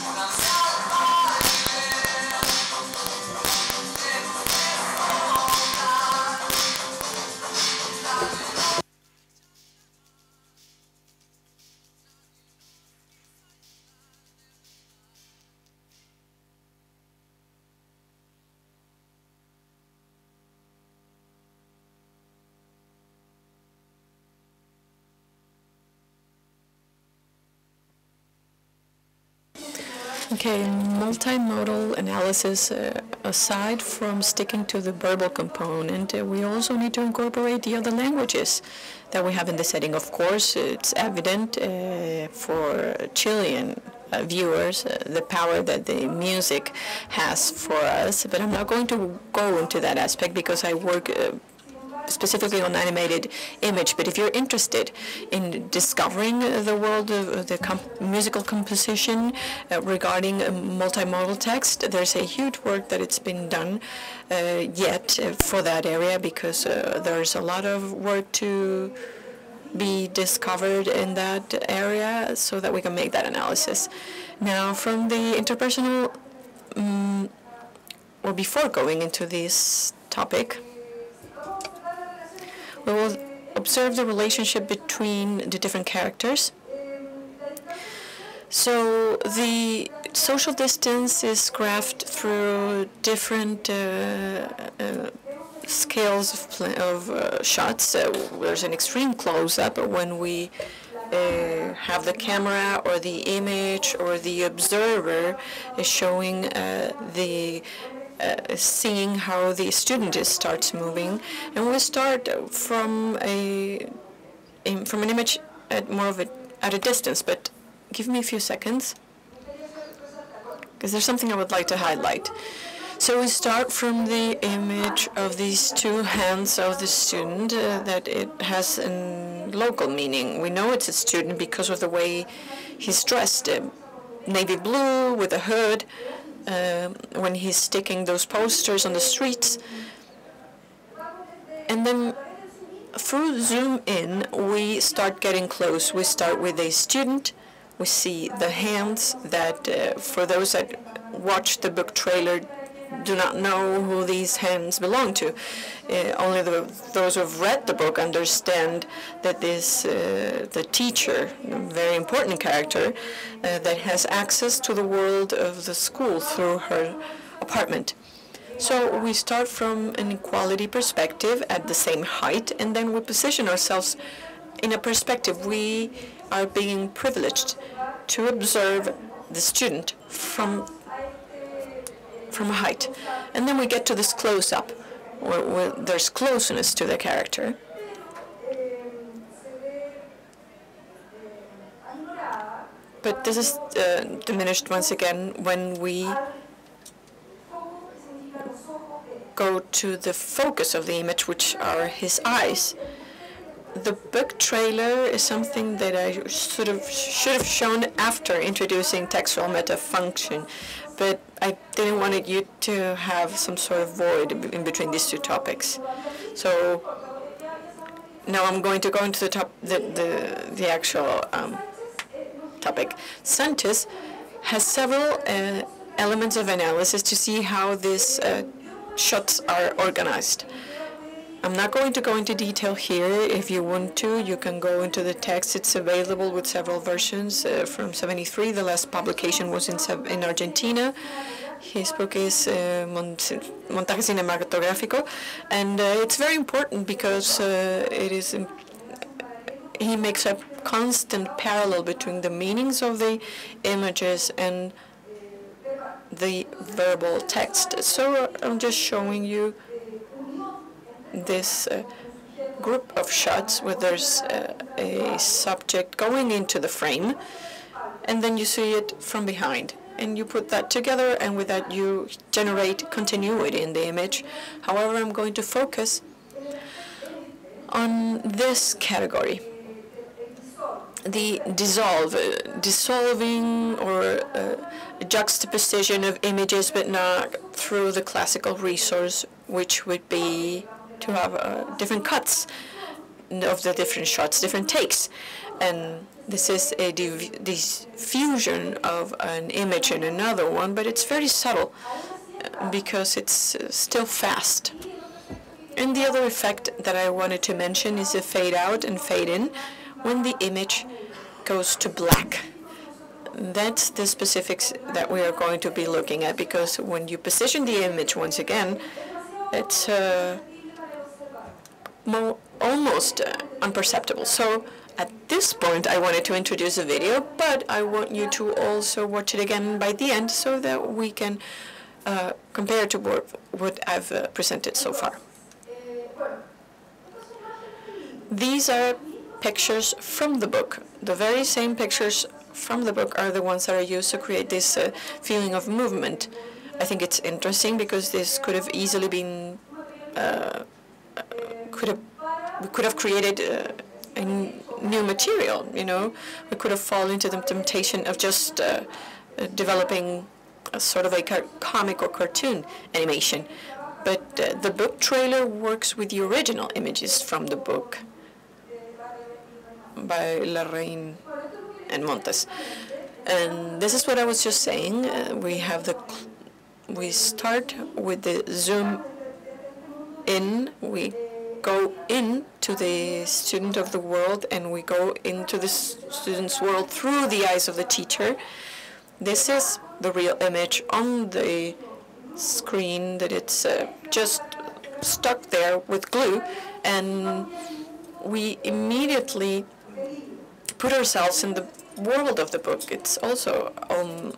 Okay, multimodal analysis, uh, aside from sticking to the verbal component, uh, we also need to incorporate the other languages that we have in the setting. Of course, it's evident uh, for Chilean uh, viewers uh, the power that the music has for us, but I'm not going to go into that aspect because I work uh, specifically on animated image. But if you're interested in discovering the world of the comp musical composition uh, regarding multimodal text, there's a huge work that it's been done uh, yet uh, for that area because uh, there's a lot of work to be discovered in that area so that we can make that analysis. Now, from the interpersonal, um, or before going into this topic, we will observe the relationship between the different characters. So the social distance is graphed through different uh, uh, scales of, of uh, shots. there's an extreme close-up when we uh, have the camera or the image or the observer is showing uh, the uh, seeing how the student starts moving, and we start from a in, from an image at more of a at a distance. But give me a few seconds, because there's something I would like to highlight. So we start from the image of these two hands of the student uh, that it has a local meaning. We know it's a student because of the way he's dressed, uh, navy blue with a hood, uh, when he's sticking those posters on the streets. And then through zoom in, we start getting close. We start with a student. We see the hands that, uh, for those that watch the book trailer, do not know who these hands belong to. Uh, only the, those who have read the book understand that this uh, the teacher, a very important character, uh, that has access to the world of the school through her apartment. So we start from an equality perspective at the same height, and then we position ourselves in a perspective. We are being privileged to observe the student from from a height. And then we get to this close-up, where, where there's closeness to the character. But this is uh, diminished once again when we go to the focus of the image, which are his eyes. The book trailer is something that I sort of should have shown after introducing textual meta function, but I didn't want you to have some sort of void in between these two topics. So now I'm going to go into the top, the the, the actual um, topic. Sanchez has several uh, elements of analysis to see how these uh, shots are organized. I'm not going to go into detail here. If you want to, you can go into the text. It's available with several versions uh, from 73. The last publication was in, in Argentina. His book is uh, Montaje Cinematográfico, and uh, it's very important because uh, it is. He makes a constant parallel between the meanings of the images and the verbal text. So I'm just showing you this uh, group of shots where there's uh, a subject going into the frame and then you see it from behind and you put that together and with that you generate continuity in the image. However, I'm going to focus on this category the dissolve, uh, dissolving or uh, juxtaposition of images, but not through the classical resource, which would be to have uh, different cuts of the different shots, different takes. And this is a diffusion of an image in another one, but it's very subtle uh, because it's uh, still fast. And the other effect that I wanted to mention is a fade out and fade in when the image goes to black. That's the specifics that we are going to be looking at because when you position the image once again, it's uh, more, almost uh, unperceptible. So at this point, I wanted to introduce a video, but I want you to also watch it again by the end so that we can uh, compare to what, what I've uh, presented so far. These are pictures from the book. The very same pictures from the book are the ones that are used to create this uh, feeling of movement. I think it's interesting because this could have easily been uh, could have we could have created uh, a new material. You know, we could have fallen into the temptation of just uh, uh, developing a sort of a comic or cartoon animation. But uh, the book trailer works with the original images from the book by Larraín and Montes. And this is what I was just saying. Uh, we have the, we start with the zoom in. We go in to the student of the world and we go into the student's world through the eyes of the teacher. This is the real image on the screen that it's uh, just stuck there with glue and we immediately put ourselves in the world of the book. It's also um,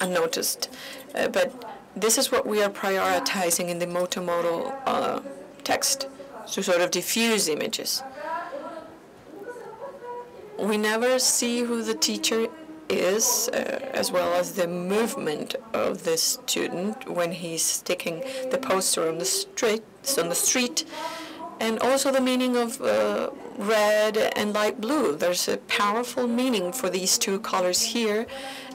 unnoticed. Uh, but this is what we are prioritizing in the multimodal uh, text to sort of diffuse images. We never see who the teacher is, uh, as well as the movement of the student when he's sticking the poster on the street. On the street, and also the meaning of uh, red and light blue. There's a powerful meaning for these two colors here,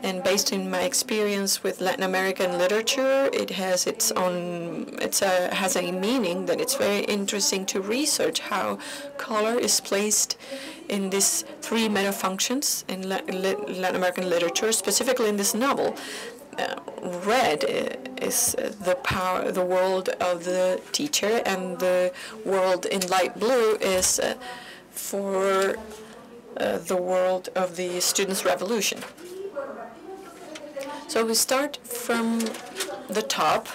and based on my experience with Latin American literature, it has its own, it has a meaning that it's very interesting to research how color is placed in these three meta functions in Latin American literature, specifically in this novel. Red is the power, the world of the teacher, and the world in light blue is uh, for uh, the world of the students' revolution. So we start from the top.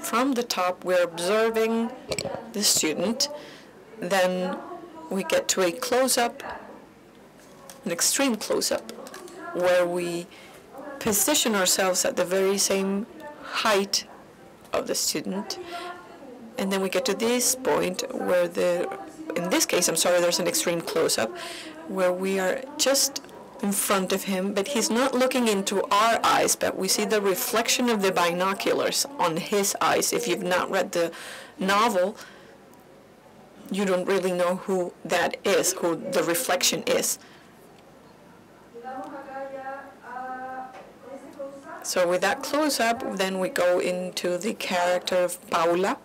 From the top, we're observing the student. Then we get to a close-up, an extreme close-up where we position ourselves at the very same height of the student. And then we get to this point where the, in this case, I'm sorry, there's an extreme close-up, where we are just in front of him, but he's not looking into our eyes, but we see the reflection of the binoculars on his eyes. If you've not read the novel, you don't really know who that is, who the reflection is. So with that close-up, then we go into the character of Paula.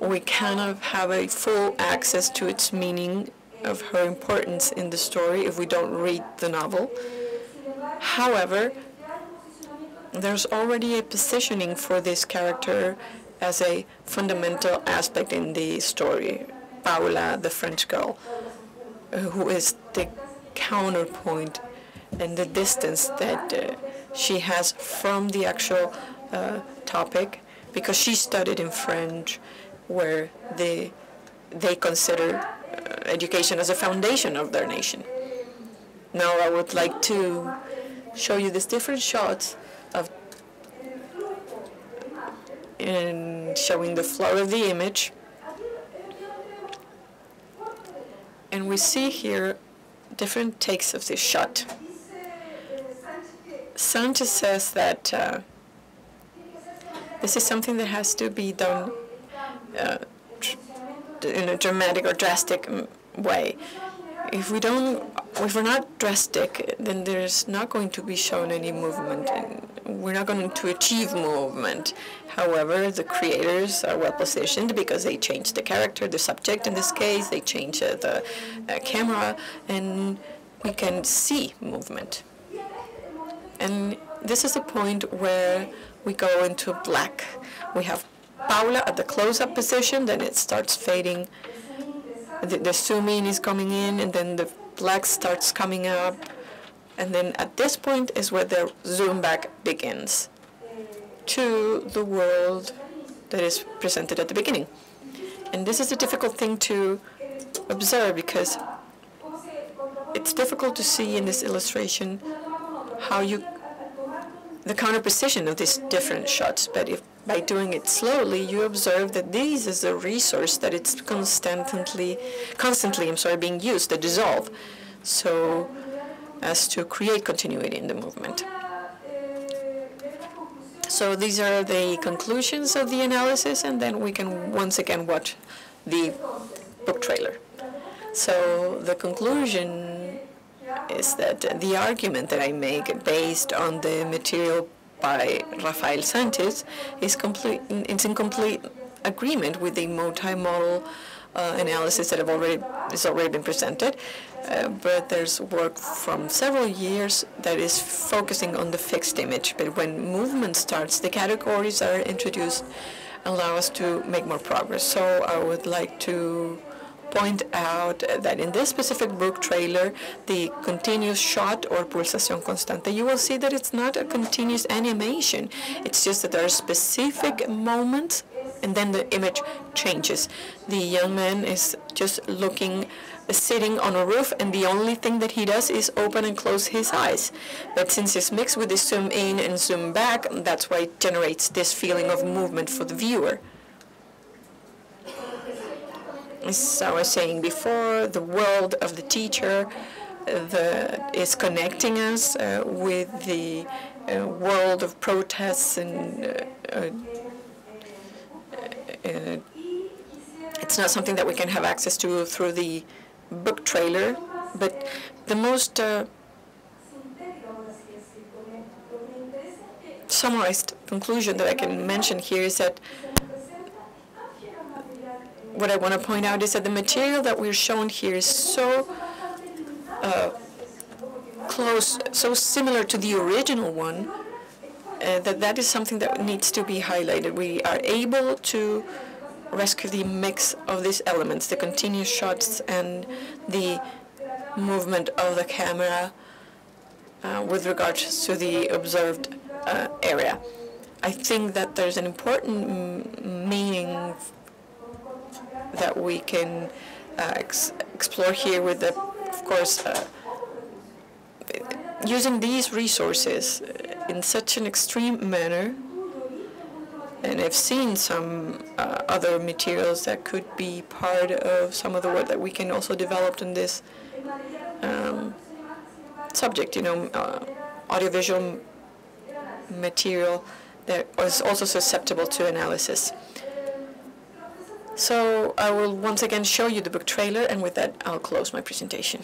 We of have a full access to its meaning of her importance in the story if we don't read the novel. However, there's already a positioning for this character as a fundamental aspect in the story. Paula, the French girl, who is the counterpoint and the distance that uh, she has from the actual uh, topic because she studied in French where they, they consider uh, education as a foundation of their nation. Now I would like to show you these different shots of showing the flow of the image. And we see here different takes of this shot. Sanchez says that uh, this is something that has to be done uh, in a dramatic or drastic way. If we don't, if we're not drastic, then there's not going to be shown any movement, we're not going to achieve movement. However, the creators are well positioned because they change the character, the subject in this case, they change uh, the uh, camera, and we can see movement. And this is a point where we go into black. We have Paula at the close-up position, then it starts fading. The, the zoom in is coming in, and then the black starts coming up. And then at this point is where the zoom back begins to the world that is presented at the beginning. And this is a difficult thing to observe because it's difficult to see in this illustration how you the counterposition of these different shots. But if by doing it slowly, you observe that this is a resource that it's constantly, constantly, I'm sorry, being used, the dissolve, so as to create continuity in the movement. So these are the conclusions of the analysis, and then we can once again watch the book trailer. So the conclusion is that the argument that I make based on the material by Rafael Sanchez is complete. It's in complete agreement with the multimodal uh, analysis that have already has already been presented. Uh, but there's work from several years that is focusing on the fixed image. But when movement starts, the categories are introduced allow us to make more progress. So I would like to point out that in this specific book trailer, the continuous shot or pulsación constante, you will see that it's not a continuous animation. It's just that there are specific moments and then the image changes. The young man is just looking, sitting on a roof, and the only thing that he does is open and close his eyes. But since it's mixed with the zoom in and zoom back, that's why it generates this feeling of movement for the viewer. As I was saying before, the world of the teacher the, is connecting us uh, with the uh, world of protests and uh, uh, uh, it's not something that we can have access to through the book trailer, but the most uh, summarized conclusion that I can mention here is that what I want to point out is that the material that we're shown here is so uh, close, so similar to the original one, uh, that that is something that needs to be highlighted. We are able to rescue the mix of these elements, the continuous shots and the movement of the camera uh, with regards to the observed uh, area. I think that there's an important meaning that we can uh, explore here with the, of course, uh, using these resources in such an extreme manner. And I've seen some uh, other materials that could be part of some of the work that we can also develop in this um, subject, you know, uh, audiovisual material that was also susceptible to analysis. So I will once again show you the book trailer, and with that, I'll close my presentation.